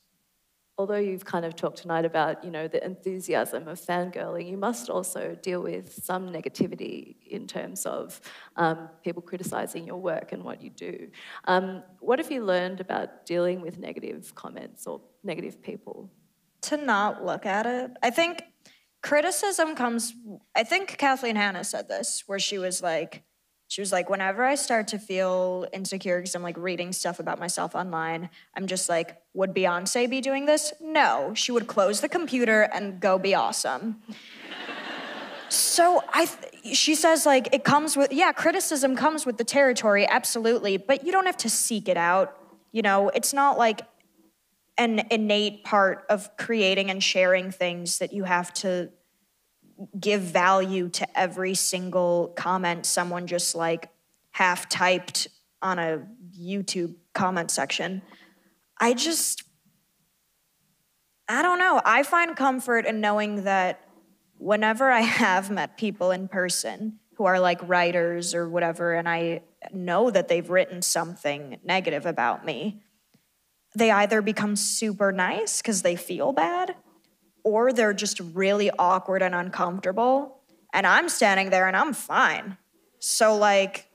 although you've kind of talked tonight about you know the enthusiasm of fangirling, you must also deal with some negativity in terms of um, people criticizing your work and what you do. Um, what have you learned about dealing with negative comments or negative people? to not look at it. I think criticism comes I think Kathleen Hanna said this where she was like she was like whenever I start to feel insecure because I'm like reading stuff about myself online, I'm just like would Beyonce be doing this? No, she would close the computer and go be awesome. So I, th- she says like it comes with yeah, criticism comes with the territory, absolutely, but you don't have to seek it out. You know, it's not like an innate part of creating and sharing things that you have to give value to every single comment someone just like half typed on a YouTube comment section. I just I don't know. I find comfort in knowing that whenever I have met people in person who are like writers or whatever, and I know that they've written something negative about me, they either become super nice because they feel bad, or they're just really awkward and uncomfortable. And I'm standing there and I'm fine. So, like,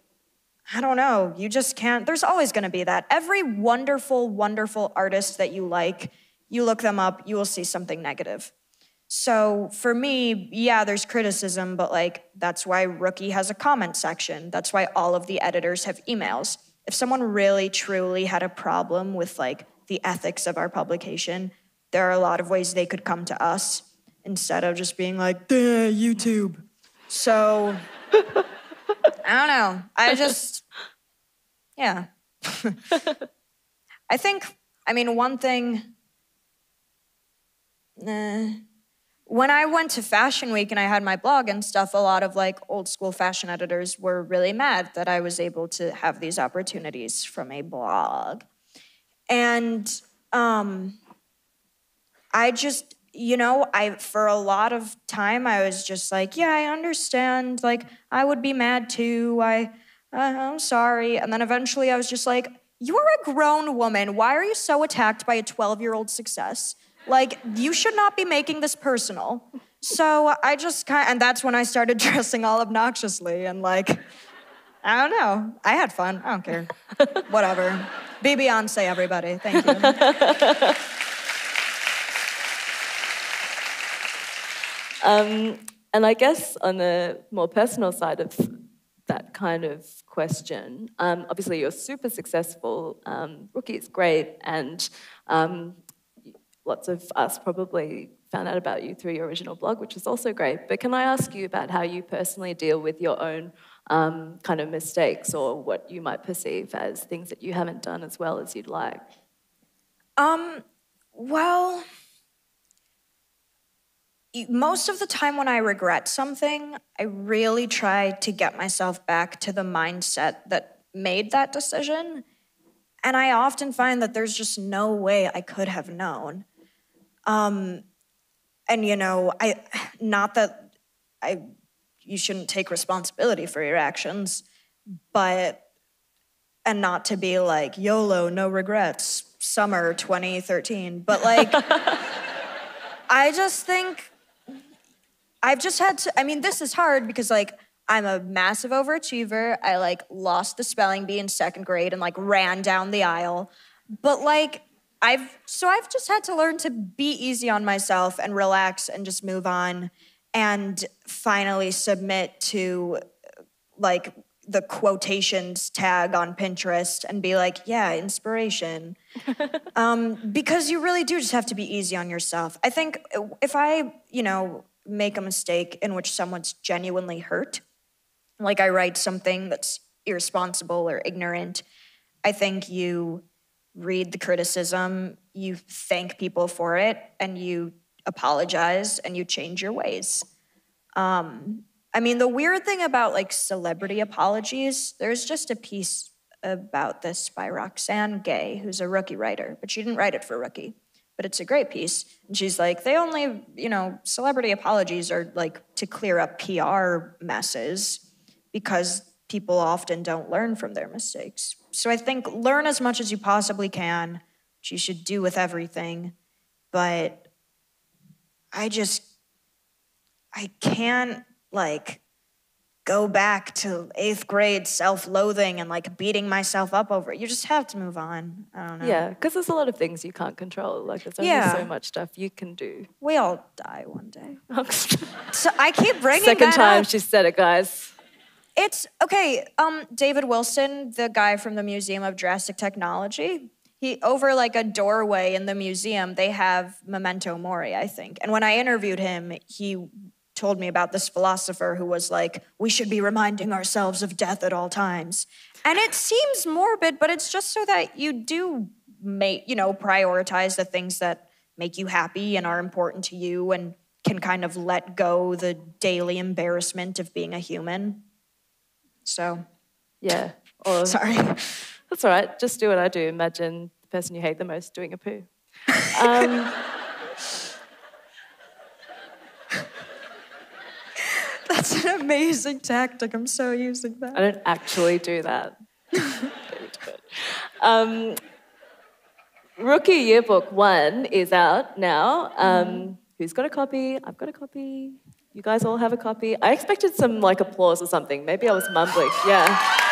I don't know. You just can't. There's always going to be that. Every wonderful, wonderful artist that you like, you look them up, you will see something negative. So for me, yeah, there's criticism, but like that's why Rookie has a comment section. That's why all of the editors have emails. If someone really truly had a problem with like the ethics of our publication, there are a lot of ways they could come to us instead of just being like, "Duh, YouTube. So I don't know. I just, yeah. I think, I mean, one thing, nah. when I went to Fashion Week and I had my blog and stuff, a lot of like old school fashion editors were really mad that I was able to have these opportunities from a blog. And um, I just, you know, I for a lot of time I was just like, yeah, I understand. Like, I would be mad too. I, uh, I'm sorry. And then eventually I was just like, you're a grown woman. Why are you so attacked by a 12 year old success? Like, you should not be making this personal. So I just kind and that's when I started dressing all obnoxiously and like, I don't know. I had fun. I don't care. Whatever. Be Beyonce, everybody. Thank you. Um, and I guess on the more personal side of that kind of question, um, obviously you're super successful. Um, Rookie is great, and um, lots of us probably found out about you through your original blog, which is also great. But can I ask you about how you personally deal with your own um, kind of mistakes or what you might perceive as things that you haven't done as well as you'd like? Um, well, most of the time when I regret something, I really try to get myself back to the mindset that made that decision. And I often find that there's just no way I could have known. Um, and you know, I not that I you shouldn't take responsibility for your actions, but and not to be like YOLO, no regrets, summer 2013. But like I just think I've just had to, I mean, this is hard because like I'm a massive overachiever. I like lost the spelling bee in second grade and like ran down the aisle. But like, I've, so I've just had to learn to be easy on myself and relax and just move on and finally submit to like the quotations tag on Pinterest and be like, yeah, inspiration. um, because you really do just have to be easy on yourself. I think if I, you know, make a mistake in which someone's genuinely hurt, like I write something that's irresponsible or ignorant, I think you read the criticism, you thank people for it, and you apologize and you change your ways. Um, I mean, the weird thing about like celebrity apologies, there's just a piece about this by Roxane Gay, who's a rookie writer, but she didn't write it for rookie but it's a great piece. And she's like, they only, you know, celebrity apologies are like to clear up PR messes because people often don't learn from their mistakes. So I think learn as much as you possibly can, which you should do with everything. But I just, I can't like go back to eighth grade self-loathing and like beating myself up over it. You just have to move on. I don't know. Yeah, because there's a lot of things you can't control. Like there's only Yeah. so much stuff you can do. We all die one day. So I keep bringing Second time up. she said it, guys. It's okay. Um, David Wilson, the guy from the Museum of Jurassic Technology, he over like a doorway in the museum, they have memento mori, I think. And when I interviewed him, he told me about this philosopher who was like, "We should be reminding ourselves of death at all times." And it seems morbid, but it's just so that you do make, you know, prioritize the things that make you happy and are important to you and can kind of let go the daily embarrassment of being a human. So, Yeah. Or sorry. that's all right. Just do what I do. Imagine the person you hate the most doing a poo. Um, That's an amazing tactic. I'm so using that. I don't actually do that. Get me to it. Um, Rookie Yearbook One is out now. Um, who's got a copy? I've got a copy. You guys all have a copy. I expected some like applause or something. Maybe I was mumbling. Yeah.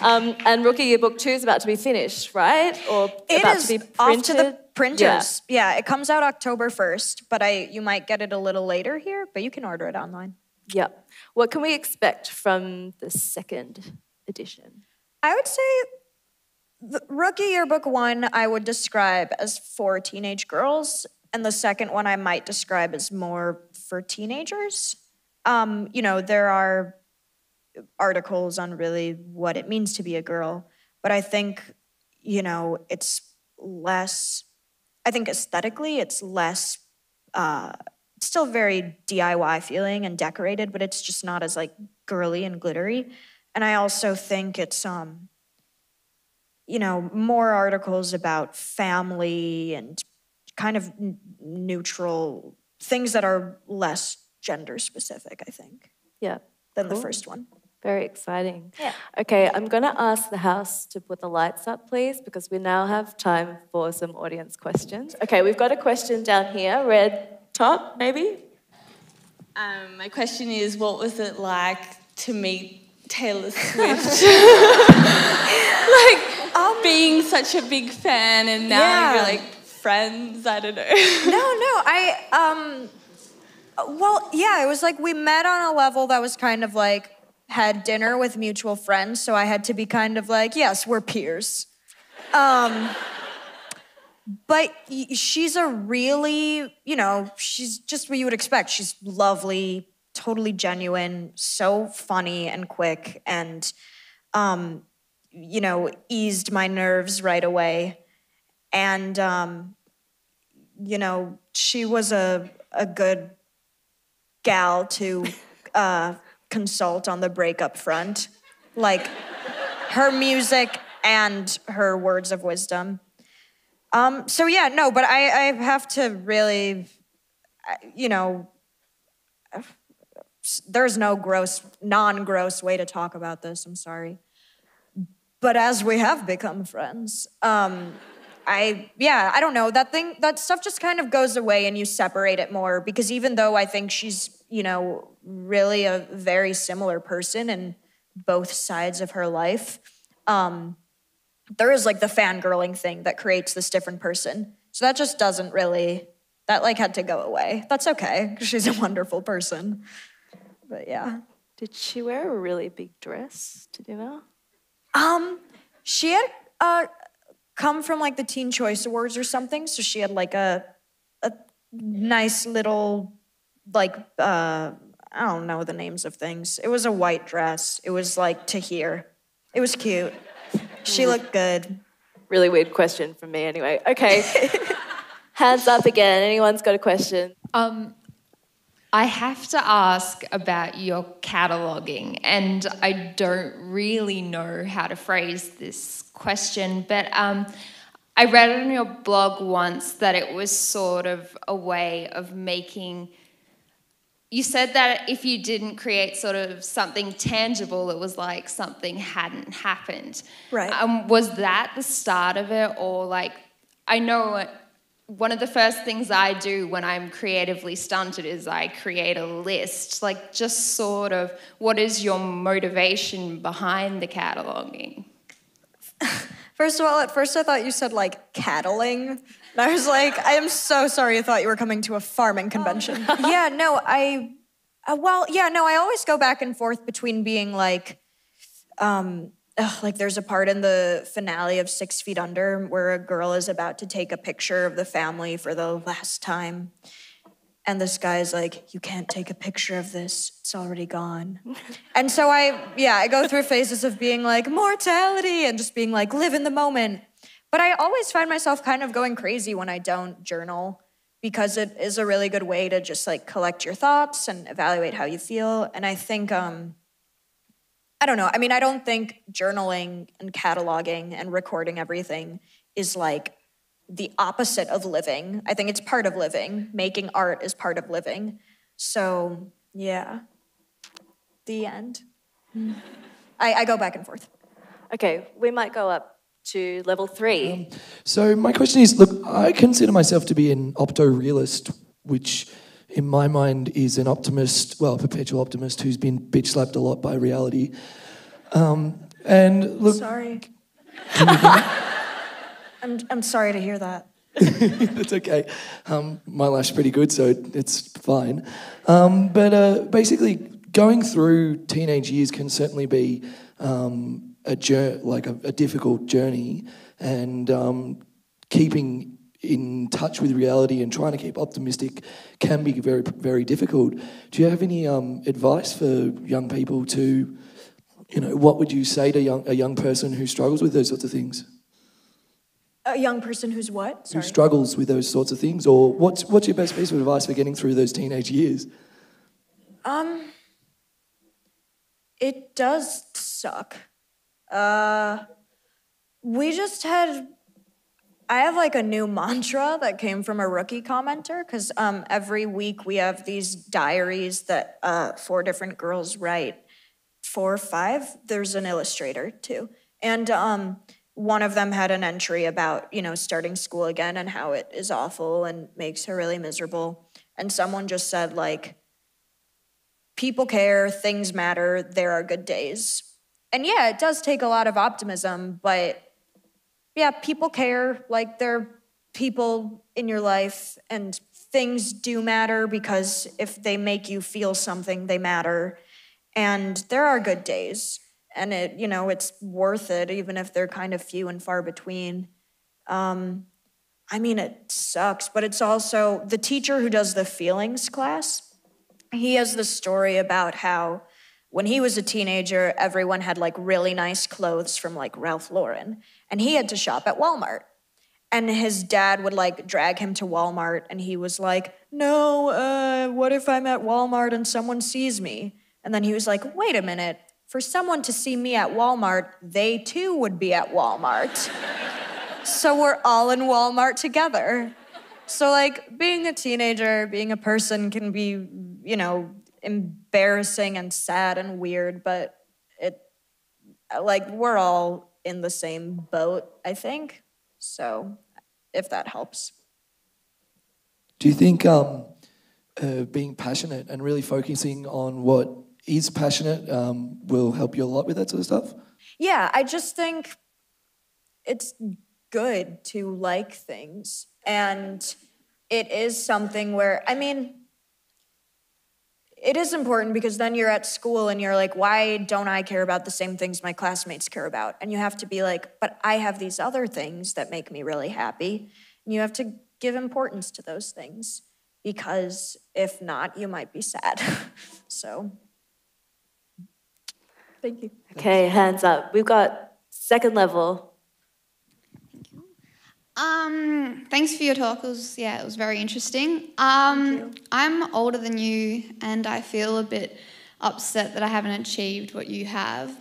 Um, and Rookie Yearbook Two is about to be finished, right? Or It about is to be off to the printed? printers. Yeah. it comes out October 1st, but I you might get it a little later here, but you can order it online. Yep. What can we expect from the second edition? I would say the rookie yearbook one I would describe as for teenage girls, and the second one I might describe as more for teenagers. Um, you know, there are articles on really what it means to be a girl, but I think, you know, it's less, I think aesthetically, it's less, uh, still very DIY feeling and decorated, but it's just not as like girly and glittery. And I also think it's, um, you know, more articles about family and kind of n- neutral things that are less gender specific, I think, Yeah. than the first one. Very exciting. Yeah. Okay, I'm going to ask the house to put the lights up, please, because we now have time for some audience questions. Okay, we've got a question down here, red top, maybe? Um, my question is, what was it like to meet Taylor Swift? like being such a big fan, and now Yeah. you're like friends. I don't know. no, no, I um well, yeah, it was like we met on a level that was kind of like had dinner with mutual friends, so I had to be kind of like, yes, we're peers. Um but she's a really, you know, she's just what you would expect. She's lovely, totally genuine, so funny and quick and um you know, eased my nerves right away. And um you know, she was a, a good gal to uh, consult on the breakup front. like her music and her words of wisdom. Um, so yeah, no, but I, I have to really, you know, there's no gross, non-gross way to talk about this. I'm sorry, but as we have become friends, um, I yeah, I don't know that thing. That stuff just kind of goes away, and you separate it more because even though I think she's you know really a very similar person in both sides of her life. Um, there is like the fangirling thing that creates this different person. So that just doesn't really, that like had to go away. That's okay, because she's a wonderful person. But yeah. Did she wear a really big dress to dinner? Um, she had uh, come from like the Teen Choice Awards or something, so she had like a a nice little like uh I don't know the names of things. It was a white dress. It was like to here. It was cute. She looked good. Really weird question from me, anyway. Okay. Hands up again. Anyone's got a question? Um, I have to ask about your cataloging, and I don't really know how to phrase this question, but um, I read on your blog once that it was sort of a way of making you said that if you didn't create sort of something tangible, it was like something hadn't happened. Right. Um, was that the start of it, or like, I know one of the first things I do when I'm creatively stunted is I create a list, like just sort of what is your motivation behind the cataloging? First of all, at first I thought you said like cattling. And I was like, I am so sorry. I thought you were coming to a farming convention. Oh. yeah, no, I, uh, well, yeah, no, I always go back and forth between being like, um, ugh, like there's a part in the finale of Six Feet Under where a girl is about to take a picture of the family for the last time. And this guy's like, You can't take a picture of this, it's already gone. and so I, yeah, I go through phases of being like, mortality, and just being like, live in the moment. But I always find myself kind of going crazy when I don't journal because it is a really good way to just like collect your thoughts and evaluate how you feel. And I think, um, I don't know. I mean, I don't think journaling and cataloging and recording everything is like the opposite of living. I think it's part of living. Making art is part of living. So, yeah. The end. I, I go back and forth. Okay, we might go up to level three. Um, so my question is, look, I consider myself to be an opto-realist, which in my mind is an optimist, well, a perpetual optimist who's been bitch slapped a lot by reality. Um, and look, sorry. I'm I'm sorry to hear that. That's okay. Um, my life's pretty good, so it's fine. Um, but uh, basically, going through teenage years can certainly be um, a journey, like a, a, difficult journey, and um, keeping in touch with reality and trying to keep optimistic can be very very difficult. Do you have any um, advice for young people to, you know, what would you say to young, a young person who struggles with those sorts of things? A young person who's what? Sorry. Who struggles with those sorts of things, or what's what's your best piece of advice for getting through those teenage years? Um, it does suck. Uh, we just had. I have like a new mantra that came from a rookie commenter because um, every week we have these diaries that uh, four different girls write. Four or five. There's an illustrator too, and um, one of them had an entry about you know starting school again and how it is awful and makes her really miserable. And someone just said like, people care, things matter, there are good days and yeah, it does take a lot of optimism, but yeah, people care. Like there are people in your life, and things do matter because if they make you feel something, they matter. And there are good days, and it, you know, it's worth it, even if they're kind of few and far between. Um, I mean, it sucks, but it's also the teacher who does the feelings class. He has the story about how when he was a teenager, everyone had like really nice clothes from like Ralph Lauren, and he had to shop at Walmart. And his dad would like drag him to Walmart, and he was like, No, uh, what if I'm at Walmart and someone sees me? And then he was like, Wait a minute. for someone to see me at Walmart, they too would be at Walmart. so we're all in Walmart together. So, like, being a teenager, being a person can be, you know, embarrassing and sad and weird, but it, like, we're all in the same boat, I think. So, if that helps. Do you think um, uh, being passionate and really focusing on what is passionate um, will help you a lot with that sort of stuff? Yeah, I just think it's good to like things. And it is something where, I mean, it is important because then you're at school and you're like, why don't I care about the same things my classmates care about? And you have to be like, but I have these other things that make me really happy. And you have to give importance to those things because if not, you might be sad. so, thank you. Okay, hands up. We've got second level. Um, thanks for your talk. It was yeah, it was very interesting. Um, I'm older than you, and I feel a bit upset that I haven't achieved what you have.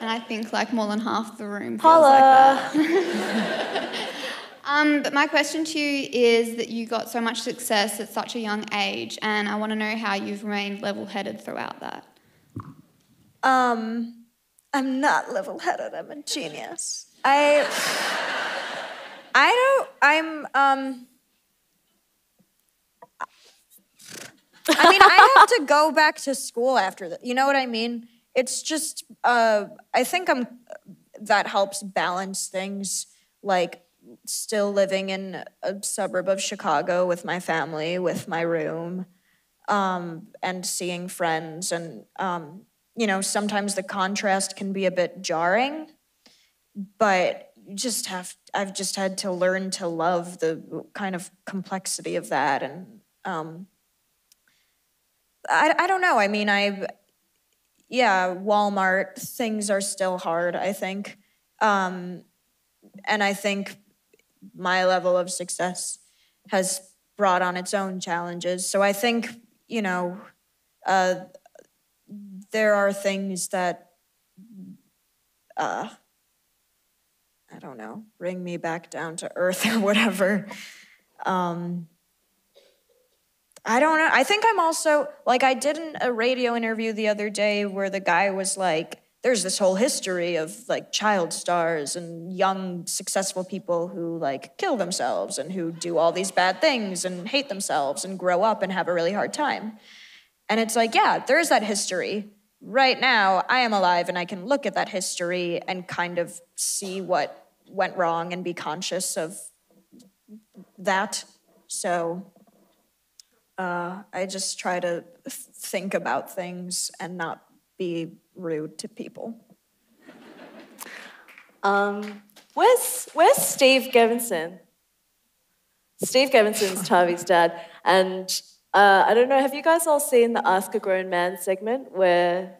and I think like more than half the room feels Holla. like that. um, but my question to you is that you got so much success at such a young age, and I want to know how you've remained level-headed throughout that. Um, I'm not level-headed. I'm a genius. I I don't I'm um I mean, I have to go back to school after that. You know what I mean? It's just uh I think I'm that helps balance things like still living in a suburb of Chicago with my family, with my room, um, and seeing friends and um, you know, sometimes the contrast can be a bit jarring, but you just have, I've just had to learn to love the kind of complexity of that. And um, I, I don't know. I mean, I, yeah, Walmart, things are still hard, I think. Um, and I think my level of success has brought on its own challenges. So I think, you know, uh, there are things that uh, I don't know, bring me back down to earth or whatever. Um, I don't know. I think I'm also like I did a radio interview the other day where the guy was like, "There's this whole history of like child stars and young successful people who like kill themselves and who do all these bad things and hate themselves and grow up and have a really hard time." And it's like, yeah, there's that history, right now I am alive and I can look at that history and kind of see what went wrong and be conscious of that. So uh, I just try to think about things and not be rude to people. Um, where's where's Steve Gevinson? Steve Gevinson's Tavi's dad, and uh, I don't know. Have you guys all seen the Ask a Grown Man segment where,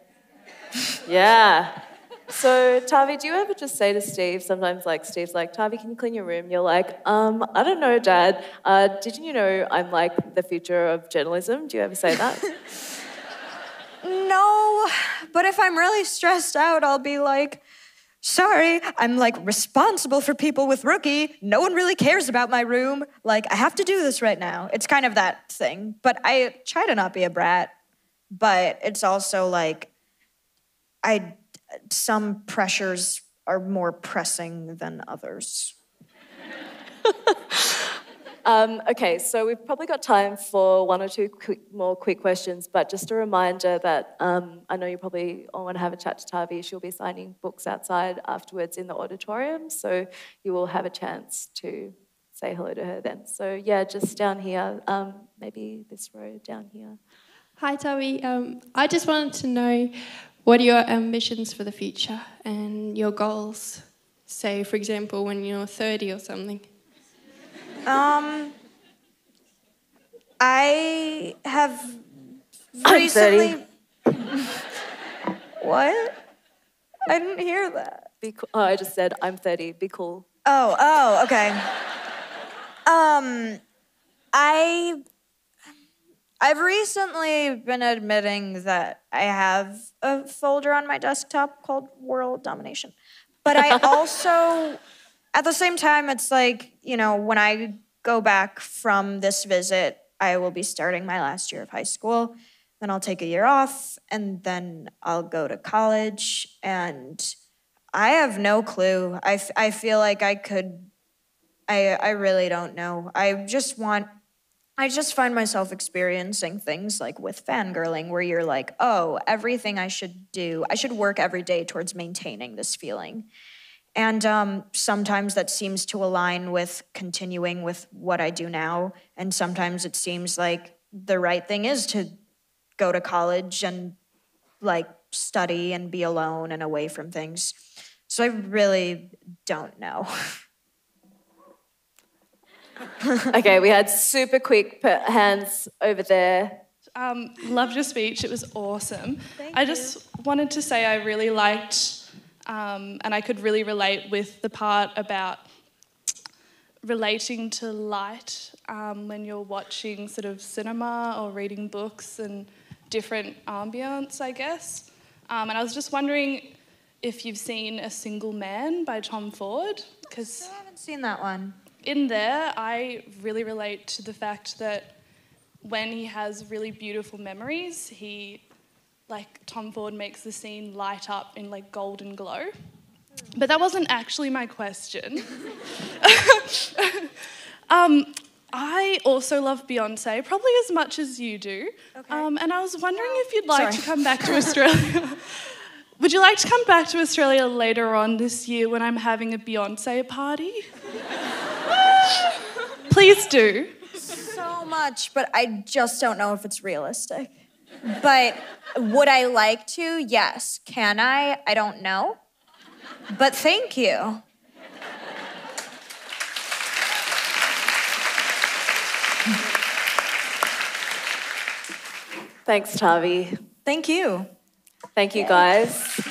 yeah. So Tavi, do you ever just say to Steve sometimes, like Steve's like, Tavi, can you clean your room? You're like, um, I don't know, Dad. Uh, did you know I'm like the future of journalism? Do you ever say that? No, but if I'm really stressed out, I'll be like, sorry, I'm like responsible for people with rookie. No one really cares about my room. Like, I have to do this right now. It's kind of that thing. But I try to not be a brat, but it's also like, I, some pressures are more pressing than others. Um, okay, so we've probably got time for one or two quick, more quick questions, but just a reminder that um, I know you probably all want to have a chat to Tavi. She'll be signing books outside afterwards in the auditorium, so you will have a chance to say hello to her then. So yeah, just down here, um, maybe this row down here. Hi, Tavi. Um, I just wanted to know what are your ambitions for the future and your goals? Say, for example, when you're 30 or something. Um, I have recently. what? I didn't hear that. Be cool. Oh, I just said I'm 30. Be cool. Oh, oh, okay. Um, I, I've recently been admitting that I have a folder on my desktop called World Domination. But I also, at the same time, it's like, you know, when I go back from this visit, I will be starting my last year of high school. Then I'll take a year off, and then I'll go to college. And I have no clue. I, I feel like I could, I, I really don't know. I just want I just find myself experiencing things like with fangirling, where you're like, oh, everything I should do, I should work every day towards maintaining this feeling. And um, sometimes that seems to align with continuing with what I do now. And sometimes it seems like the right thing is to go to college and like study and be alone and away from things. So I really don't know. okay, we had super quick put hands over there. Um, loved your speech. It was awesome. I just wanted to say I really liked, um, and I could really relate with the part about relating to light um, when you're watching sort of cinema or reading books and different ambience, I guess. Um, and I was just wondering if you've seen A Single Man by Tom Ford, because I haven't seen that one. in there, I really relate to the fact that when he has really beautiful memories, he, like Tom Ford, makes the scene light up in like golden glow. But that wasn't actually my question. um, I also love Beyonce, probably as much as you do. Um, and I was wondering if you'd like to come back to Australia. Would you like to come back to Australia later on this year when I'm having a Beyonce party? Please do. so much, but I just don't know if it's realistic. But would I like to? Yes. Can I? I don't know. But thank you. Thanks, Tavi. Thank you. Thank you, guys.